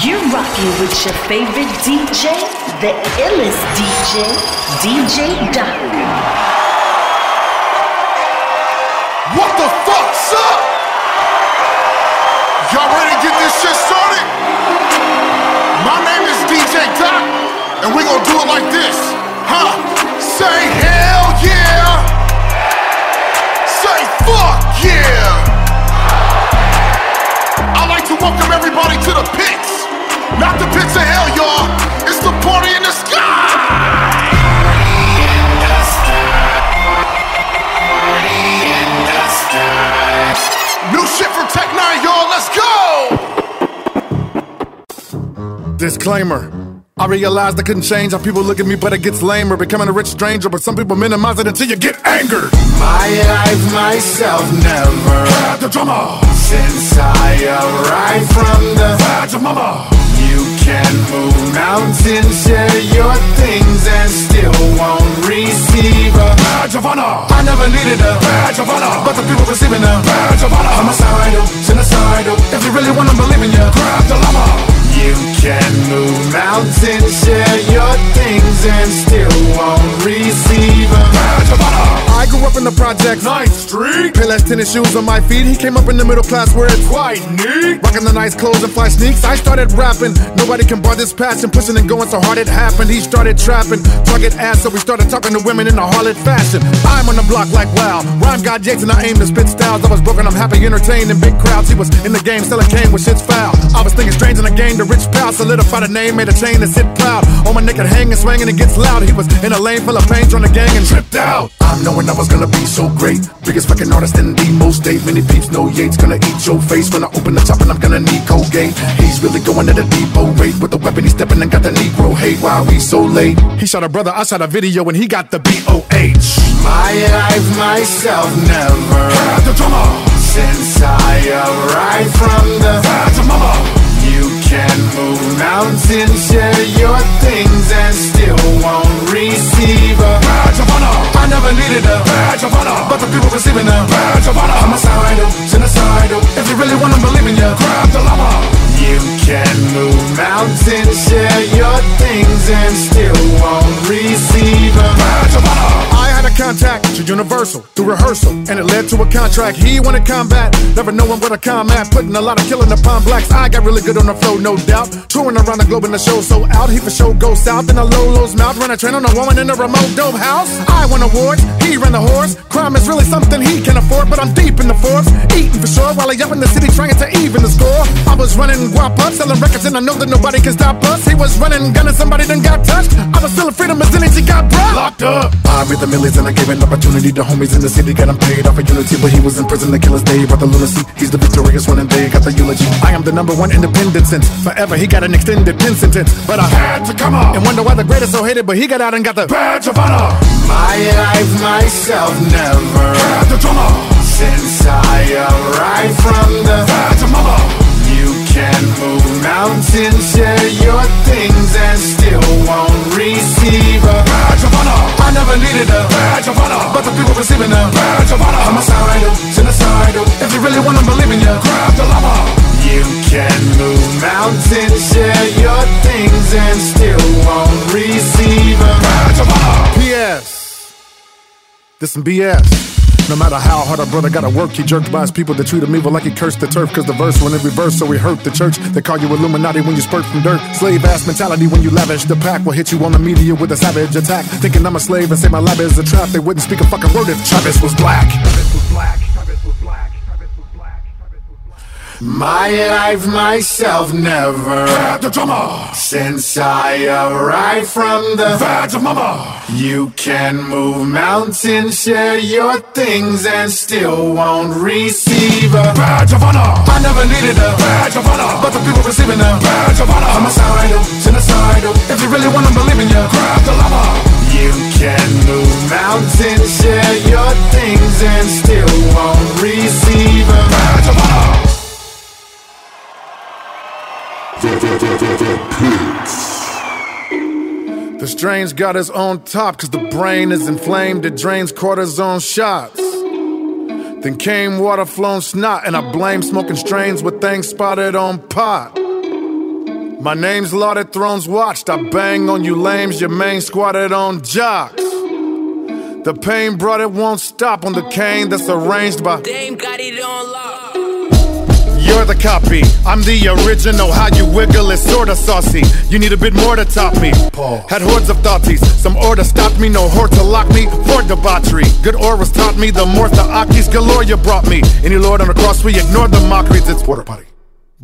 You're rocking with your favorite DJ, the illest DJ, DJ Darwin. What the fuck's up? Y'all ready to get this shit started? My name is DJ Doc, and we're gonna do it like this. Huh? Say hell yeah! Say fuck yeah! I like to welcome everybody to the pits. Not the pits of hell, y'all. It's the party in the sky. New shit from Tech N9ne, y'all. Let's go. Disclaimer. I realized I couldn't change how people look at me, but it gets lamer. Becoming a rich stranger, but some people minimize it until you get angered. My life, myself, never. had the drama. Since I arrived from the. badge of mama. You can move mountains, share your things, and still won't receive a. Badge of honor, I never needed a. badge of honor, But the people receiving a. badge of honor. Homicidal, genocidal. If you really wanna believe in ya. Grab the llama, You can move mountains, share your things, and still won't receive a. badge of. I grew up in the projects. Ninth Street, Payless tennis shoes on my feet. He came up in the middle class where it's quite neat. Rocking the nice clothes and fly sneaks. I started rapping. Nobody can bar this passion. Pushing and going so hard it happened. He started trapping. Target ass, so we started talking to women in a harlot fashion. I'm on the block like wow. Rhyme got Jason, I aim to spit styles. I was broken, I'm happy, entertained in big crowds. He was in the game, selling cane with shit's foul. I was thinking strange in the game, the rich pal solidified a name, made a chain and sit proud. On my naked hanging, swinging, it gets loud. He was in a lane full of pain, trying to gang and tripped out. I'm knowing I was gonna be so great. Biggest fucking artist in the most day. Many peeps know Yates gonna eat your face when I open the top and I'm gonna need Colgate. He's really going at a depot rate with the weapon. He's stepping and got the Negro hate. Why we so late? He shot a brother, I shot a video, and he got the B.O.H. My life, myself, never. Grab the drummer, Since I arrived from the. badge of mama. You can move mountains, share your things, and still won't receive a. Badge of honor, I never needed a. badge of honor, But the people receiving a. badge of honor. Homicidal, genocidal. If you really wanna believe in ya. Grab the llama, You can move mountains, share your things, and still won't receive a. badge of honor. I a contact to Universal through rehearsal, and it led to a contract. He wanted combat, never knowing what a come at. Putting a lot of killing upon blacks. I got really good on the flow, no doubt. Touring around the globe and the show so out. He for sure go south in a Lolo's mouth. Run a train on a woman in a remote dope house. I won awards, he ran the horse. Crime is really something he can afford, but I'm deep in the force. Eating for sure while he up in the city trying to even the score. I was running guap up, selling records, and I know that nobody can stop us. He was running, gunning, somebody done got touched. I was feeling freedom as he got brought. Locked up. I made the millions and I gave an opportunity to homies in the city. Got him paid off of unity, but he was in prison to kill his day. Brought the lunacy. He's the victorious one and they got the eulogy. I am the number one independent since forever. He got an extended pen sentence, but I Had to come up. and wonder why the greatest so hated, but he got out and got the. Badge of honor, My life, myself, never. grab the drummer, Since I arrived from the. badge of mama. Can move mountains, share your things, and still won't receive a. Badge of honor, I never needed a. badge of honor, But the people receiving a. badge of honor. Homicidal, genocidal. If you really wanna believe in ya. Grab the llama, You can move mountains, share your things, and still won't receive a. badge of honor. P.S. This some BS. No matter how hard a brother gotta work, he jerked by his people that treat him evil like he cursed the turf. Cause the verse went in reverse, so he hurt the church. They call you Illuminati when you spurt from dirt. Slave ass mentality when you lavish. The pack will hit you on the media with a savage attack. Thinking I'm a slave and say my lab is a trap. They wouldn't speak a fucking word if Travis was black. My life, myself, never. had the drummer, Since I arrived from the. badge of mama. You can move mountains, share your things, and still won't receive a. Badge of honor, I never needed a. badge of honor, But the people receiving a. badge of honor. Homicidal, genocidal. If you really wanna believe in ya. Grab the llama, You can move mountains, share your things, and still won't receive a. badge of honor. The strange got us on top, cause the brain is inflamed, it drains cortisone shots. Then came water flown snot, and I blame smoking strains with things spotted on pot. My name's lauded, thrones watched. I bang on you lames, your main squatted on jocks. The pain brought it won't stop on the cane that's arranged by Dame got it on lock. The copy, I'm the original. How you wiggle is sorta saucy. You need a bit more to top me. Had hordes of thoughties, some order stopped me, no horde to lock me for debauchery. Good was taught me, the more the Akis galore you brought me. Any lord on the cross, we ignore the mockeries, it's water potty.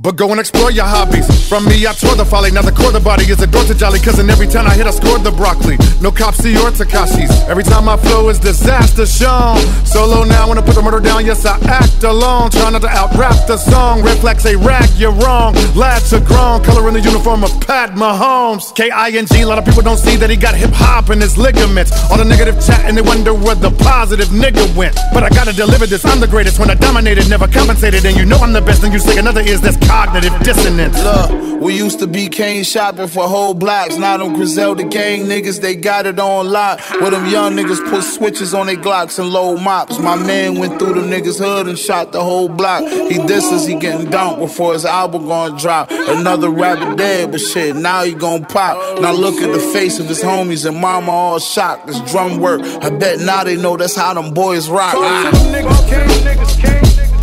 But go and explore your hobbies. From me, I tore the folly. Now the core the body is a door to jolly. Cause in every town I hit, I scored the broccoli. No Copsy or Takashis. Every time I flow is disaster shown. Solo now, when I put the murder down, yes, I act alone. Try not to out rap the song. Red flags say rag, you're wrong. Lads are grown, color in the uniform of Pat Mahomes. K I N G, a lot of people don't see that he got hip hop in his ligaments. All the negative chat and they wonder where the positive nigga went. But I gotta deliver this, I'm the greatest. When I dominated, never compensated. And you know I'm the best, and you say another is that's cognitive dissonance. Look, we used to be cane shopping for whole blocks. Now them Griselda gang niggas, they got it on lock. Where them young niggas put switches on their Glocks and low mops. My man went through the niggas' hood and shot the whole block. He disses, he getting dumped before his album gonna drop. Another rapper dead, but shit, now he gon' pop. Now look at the face of his homies and mama all shocked. This drum work, I bet now they know that's how them boys rock. Yeah.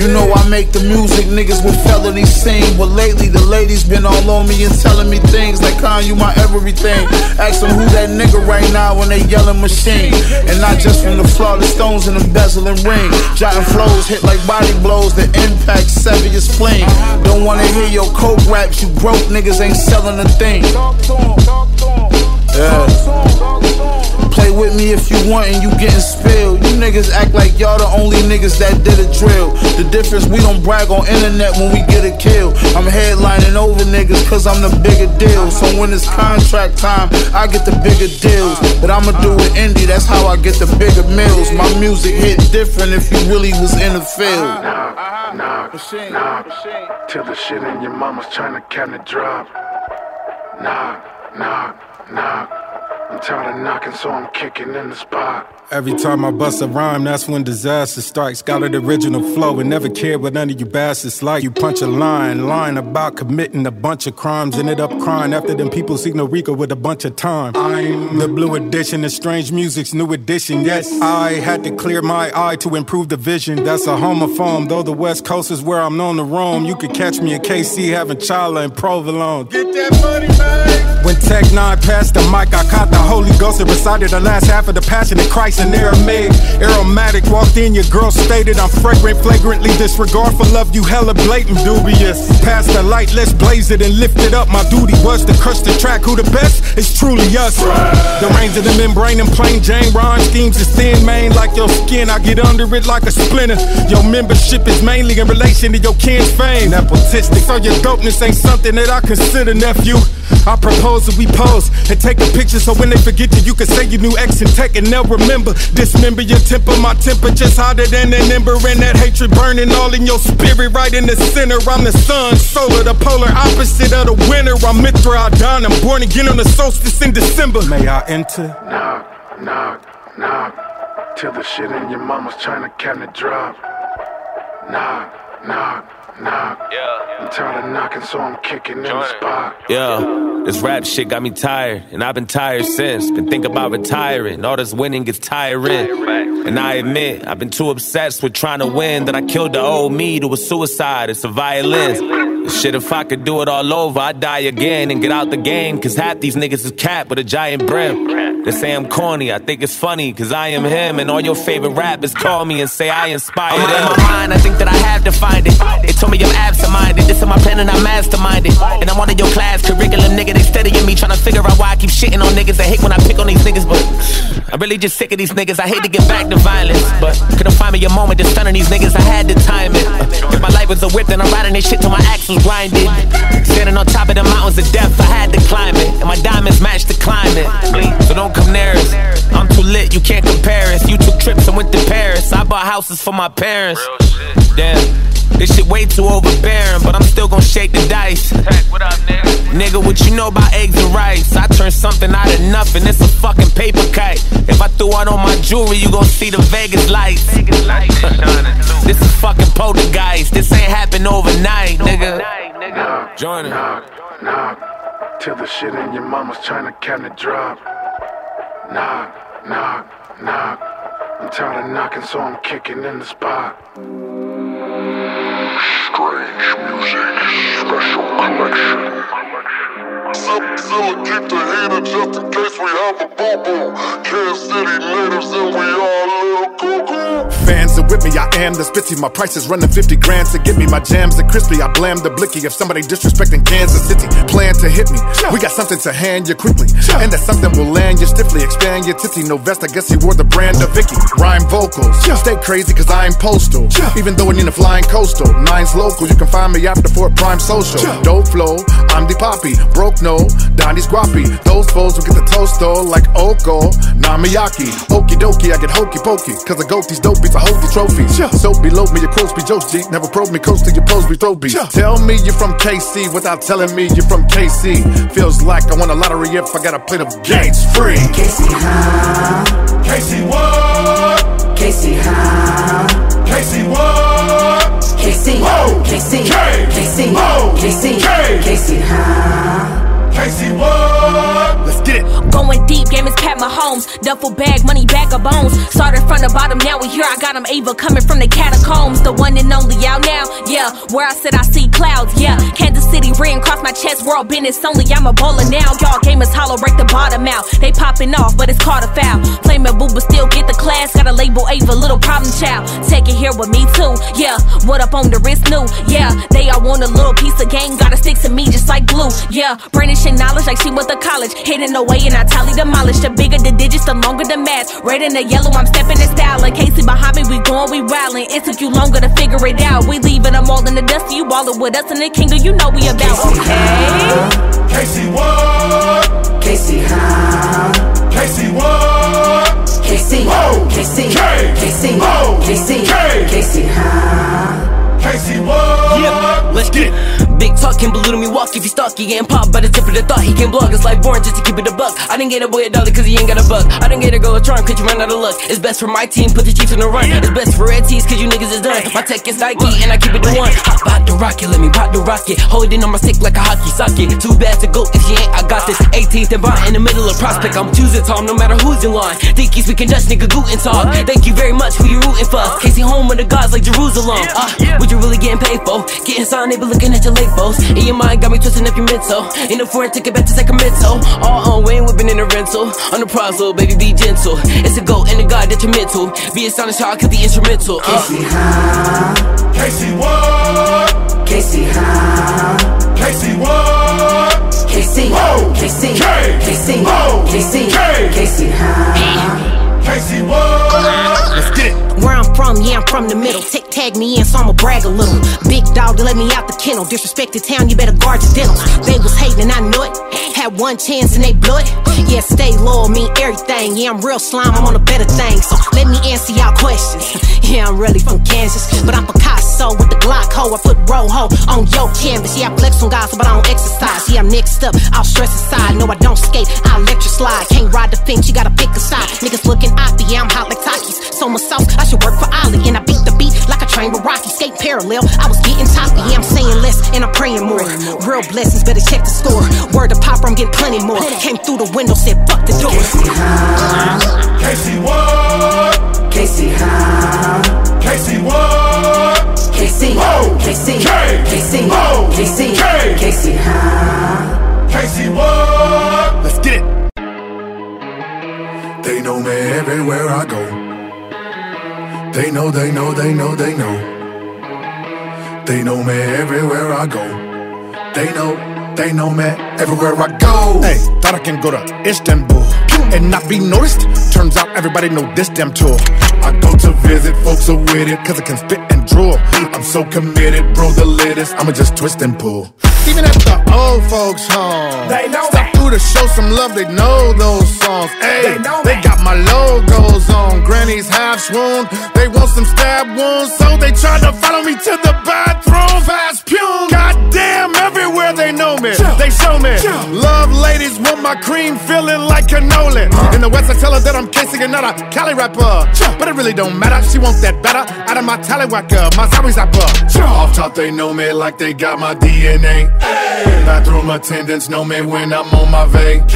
You know I make the music, niggas with felonies sing. But lately the ladies been all on me and telling me things like, Con, you my everything. Ask them who that nigga right now when they yelling machine. And not just from the flawless stones and embezzling ring. Jotting flows hit like body blows that impact Sevius fling. Don't wanna hear your coke raps, you broke niggas ain't selling a thing. Yeah. Play with me if you want and you getting spilled. You niggas act like y'all the only niggas that did a drill. The difference, we don't brag on internet when we get a kill. I'm headlining over niggas cause I'm the bigger deal. So when it's contract time, I get the bigger deals. But I'ma do it indie, that's how I get the bigger meals. My music hit different if you really was in the field. Knock, knock, knock, till the shit in your mama's trying to count the drop. Knock, knock, knock. I'm tired of knocking, so I'm kicking in the spot. Every time I bust a rhyme, that's when disaster strikes. Got an original flow and never cared what none of you bastards like. You punch a line, lying about committing a bunch of crimes. Ended up crying after them people see no Rico with a bunch of time. I'm the blue edition of strange music's new edition. Yes, I had to clear my eye to improve the vision. That's a homophone, though the West Coast is where I'm known to roam. You could catch me in KC having Chala and Provolone. Get that money, man. When Tech N9ne passed the mic, I caught the Holy Ghost and recited the last half of the Passion of Christ and Aramaic. Aromatic walked in, your girl stated I'm fragrant, flagrantly disregard for love, you hella blatant, dubious. Pass the light, let's blaze it and lift it up. My duty was to crush the track. Who the best? It's truly us. The reins of the membrane and plain Jane rhyme schemes is thin, man, like your skin. I get under it like a splinter. Your membership is mainly in relation to your kin's fame. Nepotistic, so your dopeness ain't something that I consider nephew. I propose that we pose and take a picture so when they forget you, you can say you knew X and Tech and they'll remember. Dismember your temper, my temper just hotter than an ember, and that hatred burning all in your spirit, right in the center. I'm the sun, solar, the polar opposite of the winter. I'm Mithra, I done. I'm born again on the solstice in December. May I enter? Knock, knock, knock, till the shit in your mama's trying to count the drop. Knock, knock, knock. Yeah. I'm tired of knocking, so I'm kicking in the Join it. spot. Yeah, this rap shit got me tired, and I've been tired since. Been thinking about retiring. All this winning gets tiring. And I admit, I've been too obsessed with trying to win that I killed the old me to a suicide. It's a violence. Shit, if I could do it all over, I'd die again and get out the game. Cause half these niggas is cat with a giant brim. They say I'm corny, I think it's funny, cause I am him. And all your favorite rappers call me and say I inspired I'm them. of my mind, I think that I have to find it. They told me I'm absent-minded. This is my plan and I'm masterminded. And I'm one of your class curriculum, nigga. They studying me, trying to figure out why I keep shitting on niggas. They hate when I pick on these niggas, but I'm really just sick of these niggas. I hate to get back to violence, but couldn't find me a moment to stun on these niggas. I had to time it. If my life was a whip, then I'm riding this shit till my axe was grinded. Standing on top of the mountains of death, I had to climb it. And my diamonds match the climate. So don't come near us. I'm too lit, you can't compare us. You took trips and went to Paris. I bought houses for my parents. Damn. This shit way too overbearing, but I'm still gonna shake the dice. What up, nigga? Nigga, what you know about eggs and rice? I turned something out of nothing, it's a fucking paper kite. If I threw out on my jewelry, you gon' see the Vegas lights. this is fucking poltergeist, this ain't happen overnight, nigga. Join it. Till the shit in your mama's China cabinet drop. Knock, knock, knock. I'm tired of knocking, so I'm kicking in the spot. Strange music, special collection. Zilla keep the heater just in case we have a boo-boo. Kansas City natives and we all little cuckoo. Fans are with me, I am the spitzy. My price is running 50 grand to get me. My jams are crispy. I blam the blicky if somebody disrespecting Kansas City. Plan to hit me. We got something to hand you quickly. And that something will land you stiffly. Expand your titty. No vest, I guess he wore the brand of Vicky. Rhyme vocals. Stay crazy cause I'm postal. Even though I need a flying coastal. Nine's local. You can find me after Fort Prime Social. Dope flow. I'm the poppy. Broke no. Donnie's guappy. Those foes will get the toast though. Like Oko. Namiyaki. Okie dokie. I get hokey pokey. Cause I go these dope beats. I hold these trophies. So below me, your quotes be jokes, G. Never probe me, coast to your pose be throw beats. Tell me you're from KC without telling me you're from KC. Feels like I won a lottery if I got a plate of Gates free. KC how? KC what? KC how? KC what? KC. Whoa. KC. K. KC. Whoa. KC. K. KC how? KC? Let's get it. Going deep, game is Pat Mahomes. Duffel bag, money bag of bones. Started from the bottom, now we here. I got him Ava coming from the catacombs. The one and only out now, yeah. Where I said I see clouds, yeah. Kansas City ring across my chest, world business only. I'm a bowler now. Y'all game is hollow, break the bottom out. They popping off, but it's caught a foul. Flame a boo, but still get the class. Got a label Ava, little problem child. Take it here with me too, yeah. What up on the wrist new, yeah. They all want a little piece of game, gotta stick to me just like glue, yeah. Brandishing knowledge like she went to college. Hidden away and I tally demolish. The bigger the digits, the longer the math. Red and the yellow, I'm stepping in style. Like KC behind me, we going, we wildin'. It took you longer to figure it out. We leaving them all in the dust. You ballin' with us in the kingdom, you know we about. Okay. KC what? KC how? KC what? KC. Whoa. KC. K. KC. Whoa. KC. K. KC how? KC what? Yeah, let's get it. Talk can balloon me walk if he stuck. He getting popped by the tip of the thought. He can't blog his life born just to keep it a buck. I didn't get a boy a dollar cause he ain't got a buck. I didn't get a girl a charm cause you ran out of luck. It's best for my team, put the Chiefs in the run. It's best for Red Tees cause you niggas is done. My tech is Nike and I keep it the one. Hop out the rocket, let me pop the rocket. Holding on my stick like a hockey socket. Too bad to go if she ain't, I got this. 18th and Vine in the middle of prospect. I'm choosing Tom no matter who's in line. Think he's speaking Dutch, nigga Guten talk. Thank you very much, who you rooting for? Casey home with the gods like Jerusalem. Uh, what you really getting paid for? Getting signed, they be looking at your labels. In your mind, got me twisting up your mental. In a foreign ticket back to Sacramento. All on Wayne whipping in a rental. On the prize, little baby, be gentle. It's a goat and a god detrimental. Be astonished how I could be instrumental. Uh. KC how? KC what? KC how? KC what? KC. Whoa. KC. K. KC. Whoa. KC. K. KC how? KC what? Let's get it. Where I'm from, yeah, I'm from the middle. Tick tag me in, so I'ma brag a little. Big dog to let me out the kennel. Disrespected town, you better guard your dental. They was hating, I knew it. Had one chance and they blew it. Yeah, stay loyal, mean everything. Yeah, I'm real slime, I'm on a better thing. So let me answer y'all questions. Yeah, I'm really from Kansas, but I'm Picasso with the Glock hoe. I put Rojo on your canvas. Yeah, I flex on guys, but I don't exercise. Yeah, I'm next up, I'll stress aside. No, I don't skate, I electric slide. Can't ride the fence, you gotta pick a side. Niggas looking oppy, yeah, I'm hot like Takis. So my sauce, I should work for Ali. And I beat the beat like a train with Rocky. Skate parallel, I was getting toppy. Yeah, I'm saying less and I'm praying more. Real blessings, better check the score. Word to popper, I'm getting plenty more. Came through the window, said fuck the door. KC how? KC what? KC how? KC what? KC. Whoa. KC. K. KC. Whoa. KC. K. KC how? KC what? They know me everywhere I go. They know, they know, they know, they know. They know me everywhere I go. They know, they know me everywhere I go. Hey, thought I can go to Istanbul and not be noticed. Turns out everybody know this damn tour. I go to visit folks who with it, cause I can spit and drool. I'm so committed, bro, the latest. I'ma just twist and pull. Even at the old folks' home, They know Stop me. through to show some love, they know those songs. Hey, They know they got my logos on. Granny's half swoon. They want some stab wounds, so they try to follow me to the bathroom. Fast pune. Goddamn, everywhere they know me. they show me. Love ladies want my cream feeling like cannoli. In the West, I tell her that I'm casing and not a Cali rapper. But it really don't matter, she want that better. Out of my tallywhacker, my Zowie zapper. Off top, they know me like they got my DNA. Bathroom attendants know me when I'm on my vac.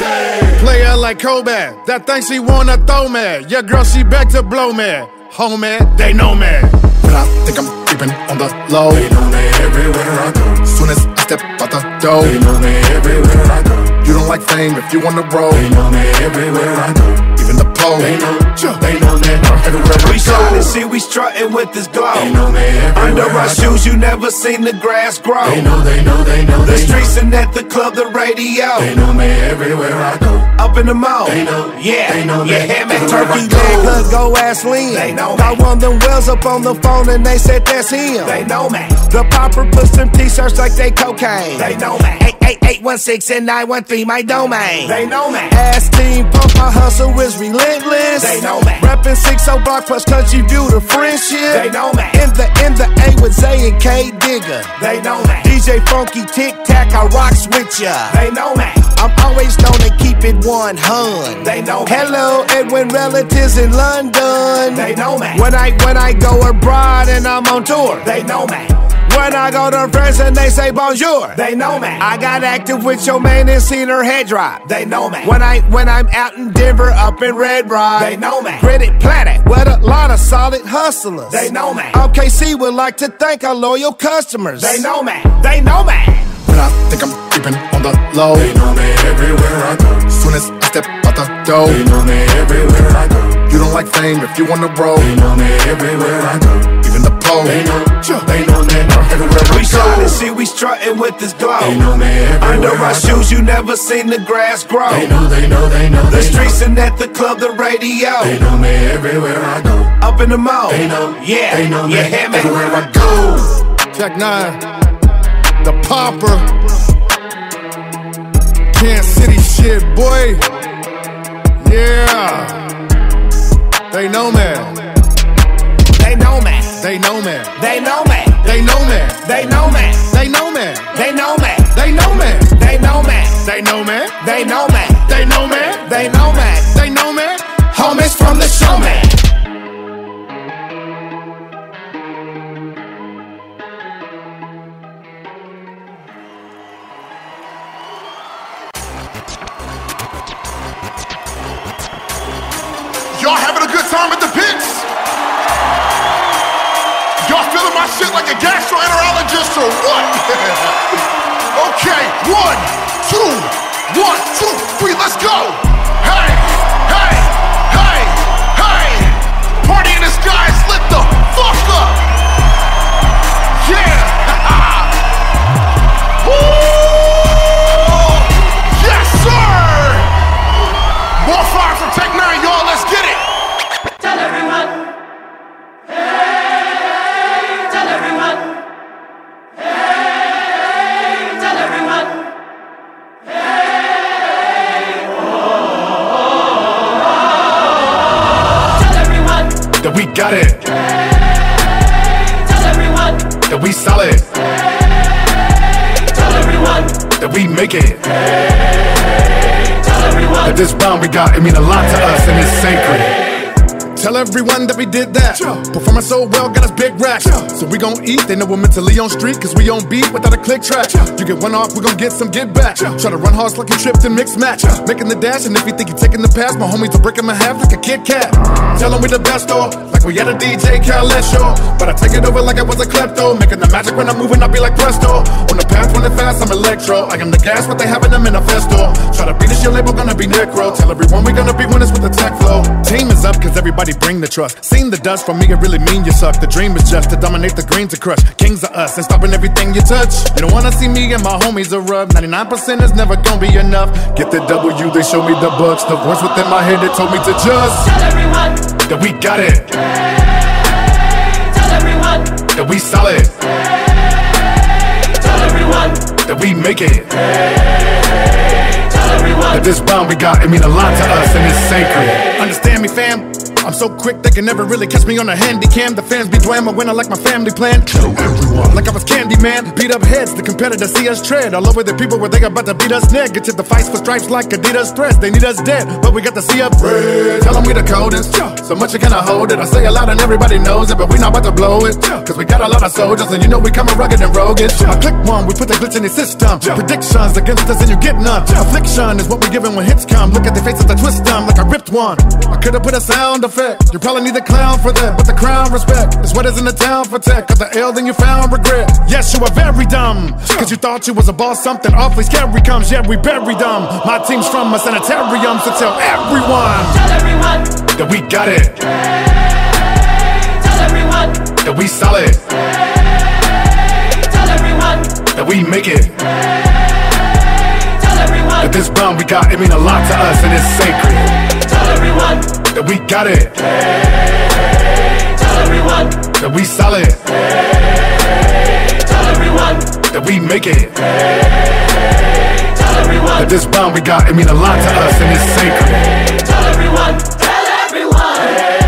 Player like Kobe, that thing she wanna throw me. Yeah, girl, she back to blow me. Homie, they know me. But I think I'm keeping on the low. They know me everywhere I go. Soon as I step out the door, they know me everywhere I go. You don't like fame if you the road. They know me everywhere I go. Even the pole, they know, they know me everywhere We we shining, see we strutting with this glow. They know me everywhere Under our go. shoes, you never seen the grass grow. They know, they know, they know, The they streets know. and at the club, the radio. They know me everywhere I go. Up in the mall. They know, Yeah, they know yeah, and everywhere Turkey. Leg Hood, go ask Lynn. They know Got me. one of them wells up on the phone and they said that's him. They know me. The popper puts them t-shirts like they cocaine. They know me. 88816 and 913 my domain. They know me. Ass team pump, my hustle is relentless. They know me. Reppin' 60 block plus country view the friendship. They know me. In the in the A with Zay and K Digger. They know me. DJ Funky Tic Tac, I rocks with ya. They know me. I'm always known to keep it 100. They know me. Hello, Edwin relatives in London. They know me. When I when I go abroad and I'm on tour. They know me. When I go to France and they say bonjour. They know me. I got active with your man and seen her head drop. They know me. When I when I'm out in Denver, up in Red Rock, They know me. Credit Planet with a lot of solid hustlers. They know me. OKC would like to thank our loyal customers. They know me. They know me. I think I'm keeping on the low. They know me everywhere I go. Soon as I step out the door, they know me everywhere I go. You don't like fame if you wanna road. They know me everywhere I go. Even the pole, they know, they know me everywhere We we shining, go. see we strutting with this glow. They know me everywhere Under I our go. shoes, you never seen the grass grow. They know, they know, they know, The they streets know. and at the club, the radio. They know me everywhere I go. Up in the mall. They know, Yeah, they know me yeah, everywhere I go. Tech N9ne. The popper. Kansas City shit, boy. Yeah. They know me. They know me. They know me. They know me. They know me. They know me. They know me. They know me. They know me. They know me. They know me. They know me. They know me. They know me. They know me. Homies from the showman. Gastroenterologist or what? okay, one, two, one, two, three, let's go. Hey, hey, hey, hey. Party in the skies, we make it. Tell everyone. That this round we got, it mean a lot to us and it's sacred. Tell everyone that we did that. Performing so well, got us big racks. So we gon' eat, they know we're mentally on street, cause we on beat without a click track. You get one off, we gon' get some get back. Try to run hard like you tripped and mix match. Making the dash, and if you think you're taking the pass, my homies will break 'em in half like a Kit Kat. Tell 'em we the best, though, like we at a DJ Khaled show. But I take it over like I was a klepto. Making the magic when I'm moving, I be like presto. On the path, running fast, I'm electro. I am the gas, what they have in the manifesto. Try to beat this, your label gonna be necro. Tell everyone we gonna be winners with the tech flow. Team is up, cause everybody bring the trust. Seen the dust from me, it really mean you suck. The dream is just to dominate the green to crush. Kings are us and stopping everything you touch. You don't wanna see me and my homies erupt. 99% is never gonna be enough. Get the W, they show me the bucks. The voice within my head that told me to just. Tell everyone. That we got it. Tell everyone. That we solid. Tell everyone. That we make it. Tell everyone. That this round we got, it mean a lot to us and it's sacred. understand me, fam? I'm so quick, they can never really catch me on a handy cam. The fans be dwam, I win, I like my family plan. Kill everyone. Like I was candy man. Beat up heads, the competitors see us tread. All over the people where they about to beat us negative. The fights for stripes like Adidas threats. They need us dead, but we got to see up red. Tell them we the coldest. So much you cannot hold it. I say a lot and everybody knows it, but we not about to blow it. Cause we got a lot of soldiers and you know we coming rugged and roguish. I click one, we put the glitch in the system. Predictions against us and you get none. Affliction is what we giving when hits come. Look at the faces, I twist them like I ripped one. I could've put a sound effect. You probably need the clown for that, but the crown respect is what is in the town for tech. Cause the L then you found regret. Yes, you were very dumb. Cause you thought you was a boss, something awfully scary comes. Yeah, we buried them. My team's from a sanitarium, so tell everyone. Tell everyone. That we got it. Tell everyone. That we solid. Tell everyone. That we make it. Tell everyone. That this bond we got, it mean a lot to us and it's sacred. Tell everyone that we got it. Hey, tell everyone that we solid. Hey, tell everyone that we make it. Hey, tell everyone that this round we got it mean a lot to us and it's sacred. Hey, tell everyone. Tell everyone. Hey,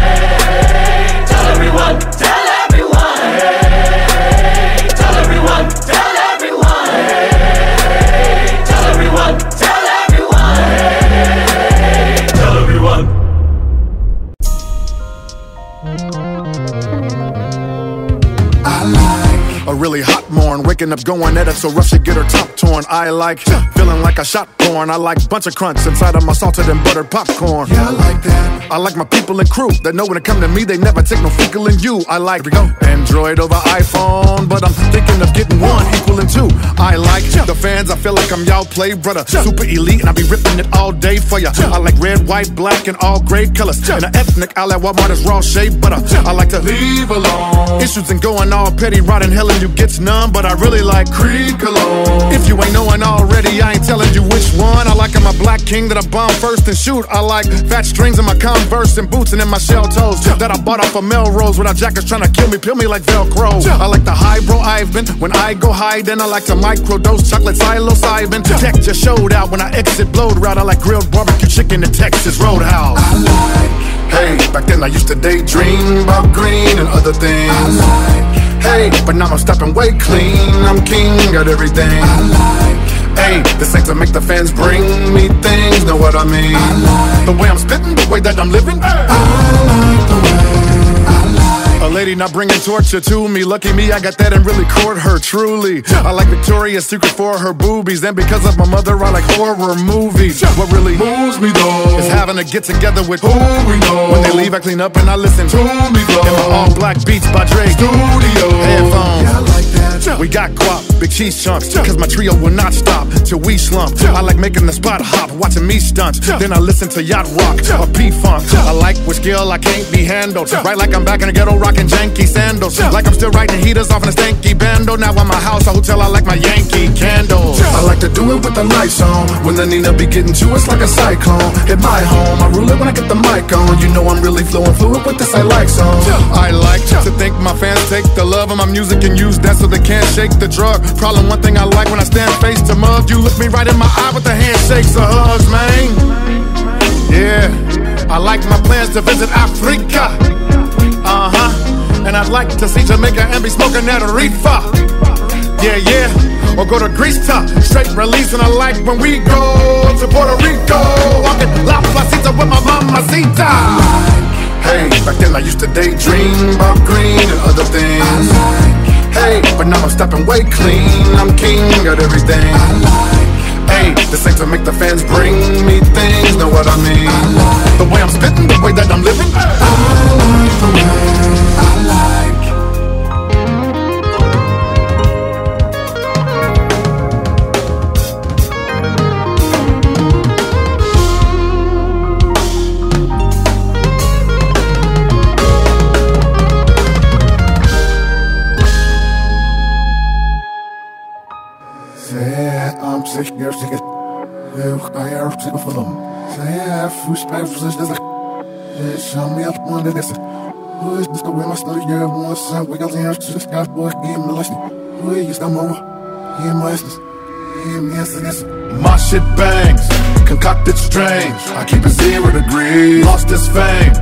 tell everyone. Tell everyone. Hey, tell everyone. Tell everyone. Hey, tell everyone. Tell everyone. Hey, tell everyone. Tell everyone. A really hot morn, waking up going at it so rough she get her top torn. I like feeling like I shot porn. I like bunch of crunch inside of my salted and buttered popcorn. Yeah, I like that. I like my people and crew that know when it come to me they never take no fecal in you. I like Android over iPhone, but I'm thinking of getting one equaling two. I like the fans. I feel like I'm y'all play brother, super elite, and I be ripping it all day for ya. I like red, white, black, and all gray colors. And an ethnic, I like Walmart is raw shea butter. I like to leave alone issues and going all petty, rotting hell and you gets none. But I really like Creed cologne. If you ain't knowing already, I ain't telling you which one. I like in my black king that I bomb first and shoot. I like fat strings in my Converse and boots and in my shell toes that I bought off of Melrose without jackets trying to kill me, peel me like Velcro. I like the high bro I've been when I go high. Then I like to microdose chocolate psilocybin. Tech just showed out when I exit blowed route. I like grilled barbecue chicken in Texas Roadhouse. I like. Hey, back then I used to daydream about green and other things. I like. Hey, but now I'm stepping way clean. I'm king, got everything. I like. Hey, this ain't to make the fans bring me things, know what I mean? I like. The way I'm spitting, the way that I'm living. I like the way. A lady not bringing torture to me. Lucky me, I got that and really court her truly. I like Victoria's Secret for her boobies. And because of my mother, I like horror movies. What really moves me though is having to get together with who we know. When they leave, I clean up and I listen to me though. In my all black beats by Dre. Studio. Headphones. Yeah, I like that. We got guap, big cheese chunks. Cause my trio will not stop till we slump. I like making the spot hop, watching me stunt. Then I listen to Yacht Rock or P Funk. I like with skill I can't be handled. Right like I'm back in the ghetto rocking janky sandals. Like I'm still writing heaters off in a stanky bando. Now at my house, a hotel, I like my Yankee candles. I like to do it with the lights on. When the Nina be getting to us like a cyclone. Hit my home, I rule it when I get the mic on. You know I'm really flowing fluid with this I like song. I like to think my fans take the love of my music and use that so they can't shake the drug. Problem, one thing I like when I stand face to mug, you look me right in my eye with the handshakes or hugs, man. Yeah, I like my plans to visit Africa. Uh huh. And I'd like to see Jamaica and be smoking that reefer. Yeah, yeah. Or go to Greece top, straight release, and I like when we go to Puerto Rico. Walking La Placita with my mamacita. Hey, back then I used to daydream about green and other things. Hey, but now I'm stepping way clean. I'm king, got everything. I like. Hey, this ain't to make the fans bring me things, know what I mean? I like. The way I'm spitting, the way that I'm living. I eerste keer. Eu recaia a repetir para falar. Sem a fui para vocês dessa. Deixa-me a tomar dessa. Pois descobri uma história, uma sangue, galinhas, que se escapou aqui, me lastim. Pois está mal. E mais disso. My shit bangs, concocted strange. I keep it zero degrees. Lost this fame,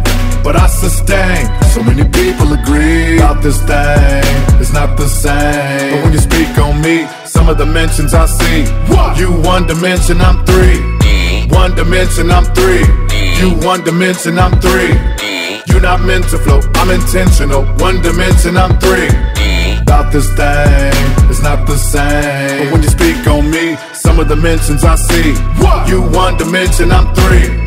but I sustain. So many people agree about this thing. It's not the same. But when you speak on me, some of the mentions I see. What? You one dimension, I'm three. Mm. One dimension, I'm three. Mm. You one dimension, I'm three. Mm. You not meant to flow, I'm intentional. One dimension, I'm three. About this thing, it's not the same. But when you speak on me, some of the mentions I see. What? You one dimension, I'm three.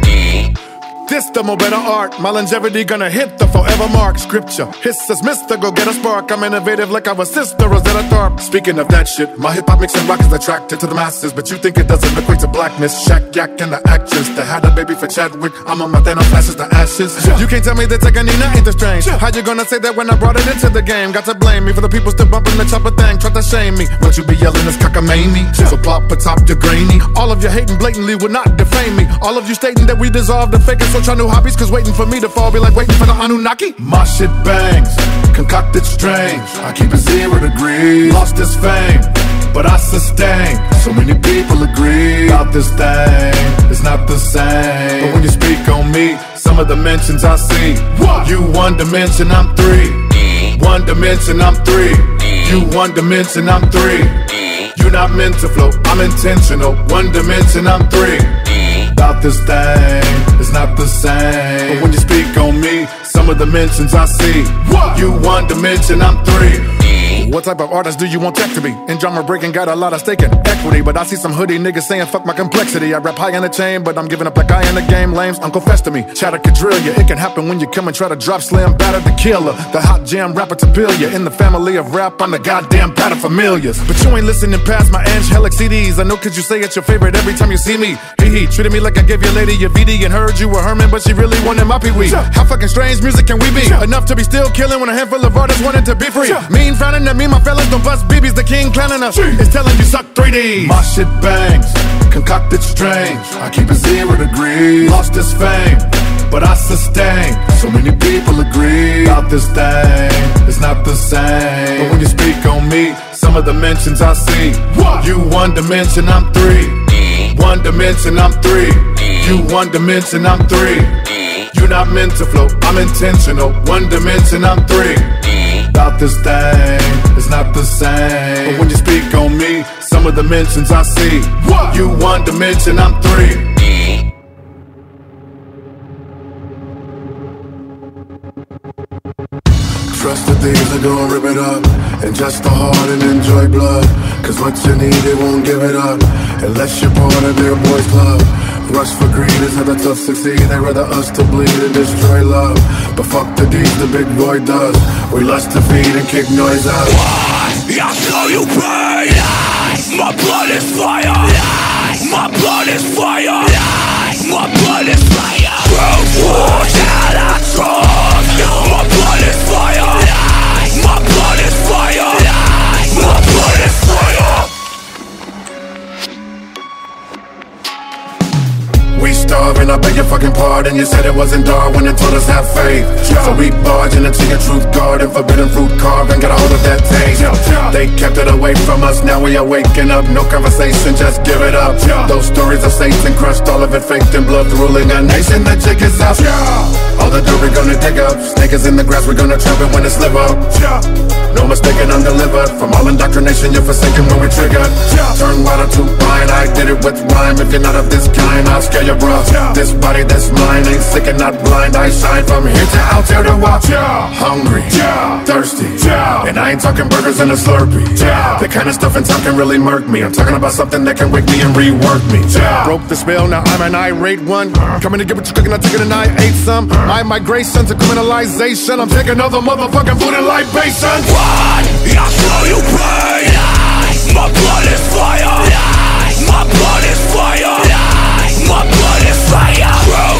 This the more better art. My longevity gonna hit the forever mark. Scripture. Hiss says, Mister, go get a spark. I'm innovative like our sister Rosetta Tharpe. Speaking of that shit, my hip hop mixing rock is attracted to the masses. But you think it doesn't equate to blackness. Shaq, Yak, and the actress that had a baby for Chadwick. I'm on my Thanos flashes the ashes. You can't tell me that Tecca Nina ain't the strange. How you gonna say that when I brought it into the game? Got to blame me for the people still bumping the chopper thing. Try to shame me. What you be yelling is cockamamie. So pop atop your grainy. All of you hating blatantly would not defame me. All of you stating that we deserve the fake and so try new hobbies. Cause waiting for me to fall be like waiting for the Anunnaki. My shit bangs, concocted strange. I keep it zero degrees. Lost this fame, but I sustain. So many people agree about this thing. It's not the same. But when you speak on me, some of the mentions I see. What? You one dimension, I'm three. One dimension, I'm three. You one dimension, I'm three. You not meant to flow, I'm intentional. One dimension, I'm three. About this thing, it's not the same. But when you speak on me, some of the mentions I see. What? You one dimension, I'm three. What type of artist do you want tech to be? In drama breaking, got a lot of stake in equity. But I see some hoodie niggas saying fuck my complexity. I rap high in the chain, but I'm giving up like I in the game. Lames, Uncle Fest to me. Chatter could drill ya. It can happen when you come and try to drop slam batter the killer. The hot jam rapper to bill ya. In the family of rap, I'm the goddamn pattern familiars. But you ain't listening past my angelic CDs. I know cause you say it's your favorite every time you see me. Hee hee, treated me like I gave your lady your VD and heard you were Herman, but she really wanted my pee wee. How fucking strange music can we be? Enough to be still killing when a handful of artists wanted to be free. Mean frowning at me, my fellas don't bust BB's the king clowning us. It's telling you suck 3D. My shit bangs, concocted strange. I keep it zero degrees. Lost this fame, but I sustain. So many people agree about this thing. It's not the same. But when you speak on me, some of the mentions I see. What? You one dimension, I'm three. One dimension, I'm three. You one dimension, I'm three. You're not meant to flow, I'm intentional. One dimension, I'm three. About this thing, it's not the same. But when you speak on me, some of the mentions I see. What? You one dimension, I'm three. Trust the thieves are gonna rip it up. And just the heart and enjoy blood. Cause what you need they won't give it up. Unless you're part of their boys club. Rush for greed is how the tough succeed They rather us to bleed and destroy love. But fuck the deeds the big boy does. We lust to feed and kick noise out Why? I feel you pain My blood is fire. Lies. My blood is fire. Lies. My blood is fire. I talk starving, I beg your fucking pardon. You said it wasn't Darwin and told us have faith. So we barging into your truth garden Forbidden fruit carving, got a hold of that taste. They kept it away from us, now we are waking up. No conversation, just give it up. Those stories of Satan crushed, all of it faked in blood Ruling a nation, the chick is up. All the dirt we're gonna dig up. Snake is in the grass, we're gonna trap it when it's live up. No mistaking, I'm delivered. From all indoctrination, you're forsaken when we trigger Turn water to wine, I did it with rhyme. If you're not of this kind, I'll scare you bro This body that's mine ain't sick and not blind. I shine from here to out here to watch. Hungry, thirsty And I ain't talking burgers and a Slurpee. The kind of stuff in town can really murk me. I'm talking about something that can wake me and rework me. Broke the spell, now I'm an irate one. Coming to get what you're cooking, I took it and I ate some. My migration to criminalization. I'm taking other motherfucking food and libation. Why? I feel you pain My blood is fire. My blood is fire. My blood is fire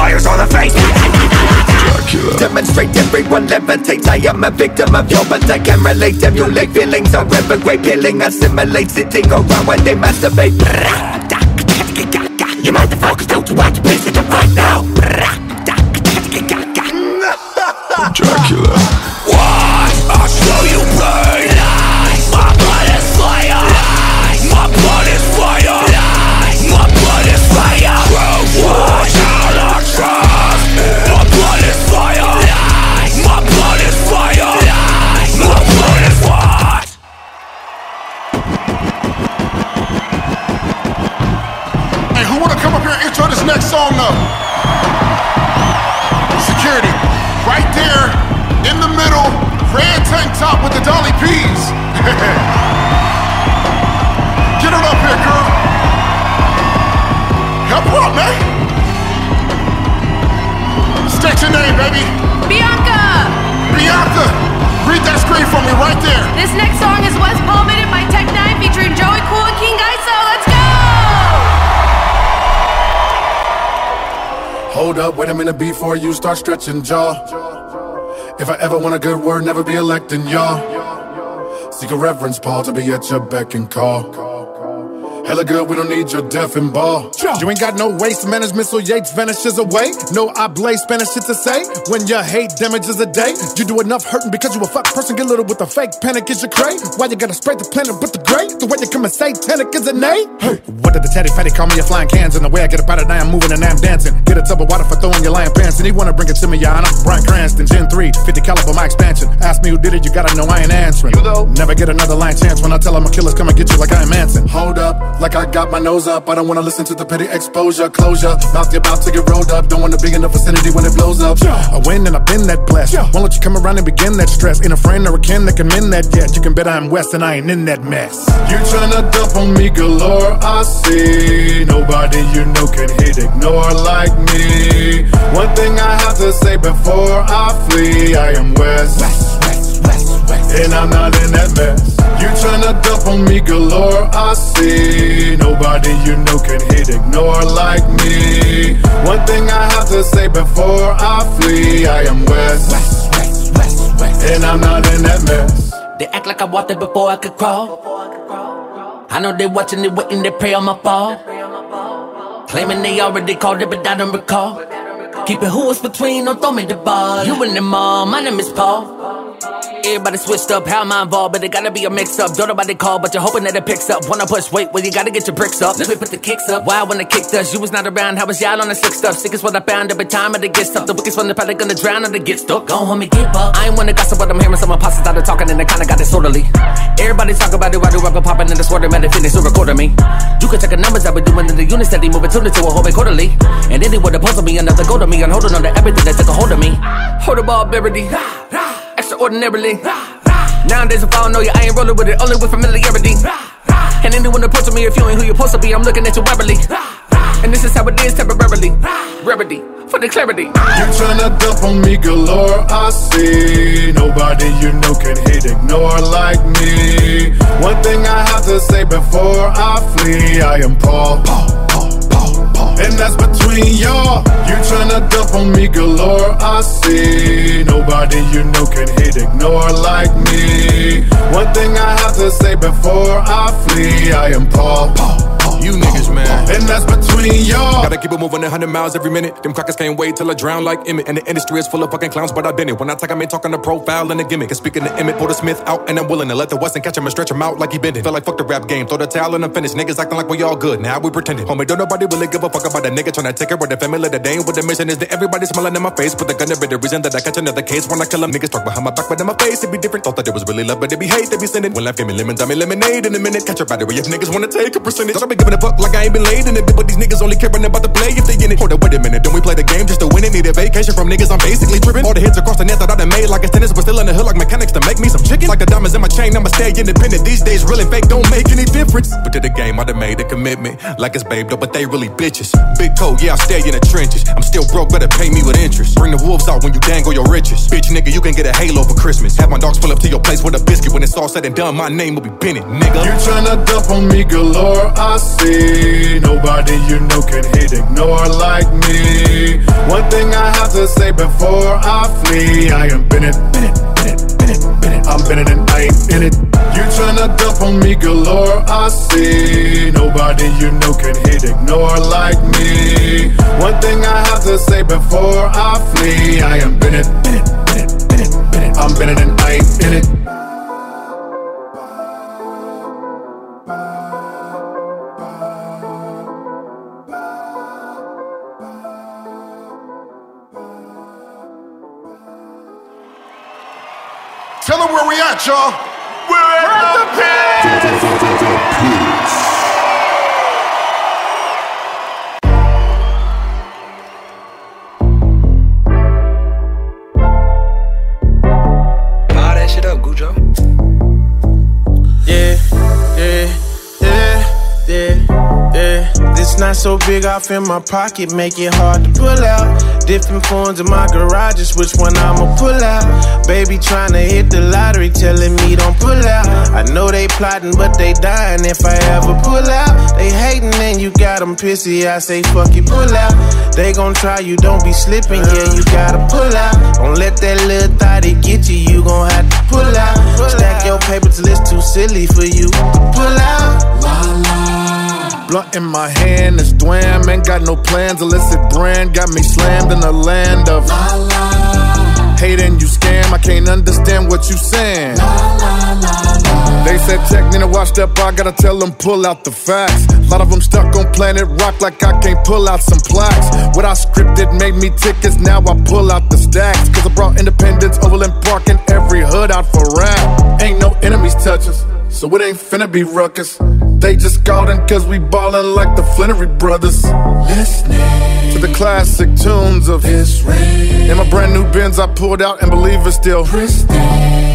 Liars on the face. Dracula. Demonstrate everyone levitates I am a victim of your but I can relate. Emulate feelings are ever great Peeling, assimilate, sitting around when they masturbate. You motherfuckers don't watch to piss it up right now? Dracula. Security, right there in the middle, red tank top with the dolly peas. Get her up here, girl. Help her up, man. State your name, baby. Bianca! Bianca, read that screen for me right there. This next song is Wess Paul Bennett by Tech N9ne featuring Joey Cool and King Iso. Let's Hold up, wait a minute before you start stretching jaw. If I ever want a good word, never be electing y'all. Seek a reverence, Paul, to be at your beck and call. Hella good, we don't need your deaf and ball. You ain't got no waste management, so Yates vanishes away. No I blaze Spanish shit to say. When your hate damages a day, you do enough hurting because you a fuck person. Get little with a fake panic is your cray. Why you gotta spray the planet with the gray? The way you come and say tanic is a nay? Hey, what did the teddy fatty call me a flying cans? And the way I get up out of there, I'm moving and I'm dancing. Get a tub of water for throwing your lion pants. And he wanna bring it to me, yeah, I'm Bryan Cranston, Gen 3, 50 caliber, my expansion. Ask me who did it, you gotta know I ain't answering. You though? Never get another line chance when I tell them a killer's come and get you like I am Manson. Hold up, like I got my nose up. I don't wanna listen to the petty exposure. Closure, mouth you about to get rolled up. Don't wanna be in the vicinity when it blows up. I win and I've been that blessed. Won't let you come around and begin that stress. Ain't a friend or a kin that can mend that yet. You can bet I'm Wess and I ain't in that mess. You tryna dump on me galore, I see. Nobody you know can hit ignore like me. One thing I have to say before I flee, I am Wess. And I'm not in that mess. You tryna dump on me galore, I see. Nobody you know can hit ignore like me. One thing I have to say before I flee, I am Wess. And I'm not in that mess. They act like I walked it before I could crawl. I know they watching it, waiting, they pray on my fall. Claiming they already called it, but I don't recall. Keep it who is between, don't throw me the ball. You and them all, my name is Paul. Everybody switched up, how am I involved? But it gotta be a mix up. Don't nobody call, but you're hoping that it picks up. Wanna push weight, well, you gotta get your bricks up. Let me put the kicks up. Why when they kicked us? You was not around, how was y'all on the sick stuff? Sick is what I found every time it gets stuck. The wicked's one, they're probably gonna drown or they get stuck. Go home and get up. I ain't wanna gossip, but I'm hearing some apostles out there talking, and they kinda got disorderly. Everybody talk about it, why do rapper popping in the sweater, man, they finish to recording me. You can check the numbers I've been doing in the unit steady, moving tune to a whole quarterly. And anywhere to puzzle me, another go to me, and holding on to everything that took a hold of me. Hold the ball, Beverly. Extraordinarily. Nowadays, if I don't know you, I ain't rolling with it, only with familiarity. And anyone approach me, if you ain't who you're supposed to be, I'm looking at you warily. And this is how it is temporarily. Rarity, for the clarity. You tryna dump on me galore, I see. Nobody you know can hit ignore like me. One thing I have to say before I flee, I am Paul. Paul. And that's between y'all. You tryna dump on me galore, I see. Nobody you know can hit ignore like me. One thing I have to say before I flee, I am Paul. You niggas, man. And that's between y'all. Gotta keep it moving 100 miles every minute. Them crackers can't wait till I drown like Emmett. And the industry is full of fucking clowns, but I've been it. When I talk, I ain't talking the profile and the gimmick. And speaking to Emmett, pull the Smith out, and I'm willing to let the Wesson catch him and stretch him out like he been it. Feel like fuck the rap game, throw the towel and I'm finished. Niggas acting like we all good, now we pretending. Homie, don't nobody really give a fuck about a nigga trying to take care of the family today. And what the mission is that everybody smiling in my face. But the gun to be the reason that I catch another case when I kill them. Niggas talk behind my back, but in my face it'd be different. Thought that it was really love, but it be hate, they be sending. When life gave me lemons, I mean lemonade in a minute. Catch a battery if niggas wanna take a percentage. Thought I be giving a fuck like I ain't been laid in it, but these niggas only caring about the play if they in it. Hold up, wait a minute, don't we play the game just to win it? Need a vacation from niggas, I'm basically tripping. All the hits across the net that I done made like it's tennis, but still in the hood like mechanics to make me some chicken. Like the diamonds in my chain, I'ma stay independent. These days, real and fake don't make any difference. But to the game, I done made a commitment. Like it's babe, though, but they really bitches. Big coat, yeah, I stay in the trenches. I'm still broke, better pay me with interest. Bring the wolves out when you dangle your riches. Bitch, nigga, you can get a halo for Christmas. Have my dogs pull up to your place with a biscuit. When it's all said and done, my name will be Bennett, nigga. You tryna dump on me galore, I see. Nobody you know can hit ignore like me. One thing I have to say before I flee, I am Bennett, Bennett, Bennett, Bennett, Bennett. I'm Bennett and I ain't in it. You tryna dump on me galore, I see. Nobody you know can hit ignore like me. One thing I have to say before I flee, I am Bennett, Bennett, Bennett, Bennett, Bennett. I'm Bennett and I ain't in it. Tell them where we at, y'all. We're at the pit. Not so big off in my pocket, make it hard to pull out. Different phones in my garages, which one I'ma pull out? Baby tryna hit the lottery, telling me don't pull out. I know they plotting, but they dying if I ever pull out. They hating and you got them pissy, I say fuck you, pull out. They gon' try you, don't be slipping, yeah, you gotta pull out. Don't let that little thotty get you, you gon' have to pull out. Stack your paper till it's too silly for you to pull out. Blunt in my hand, it's Dwam. Ain't got no plans, illicit brand. Got me slammed in the land of hate and you scam. I can't understand what you saying. They said Tecca Nina washed up, I gotta tell them pull out the facts. A lot of them stuck on planet rock like I can't pull out some plaques. What I scripted made me tickets, now I pull out the stacks. Cause I brought independence, Overland Park, and every hood out for rap. Ain't no enemies touch us, so it ain't finna be ruckus. They just called in cause we ballin' like the Flannery brothers. Listening to the classic tunes of His Rain. In my brand new Benz, I pulled out and believe it's still pristine.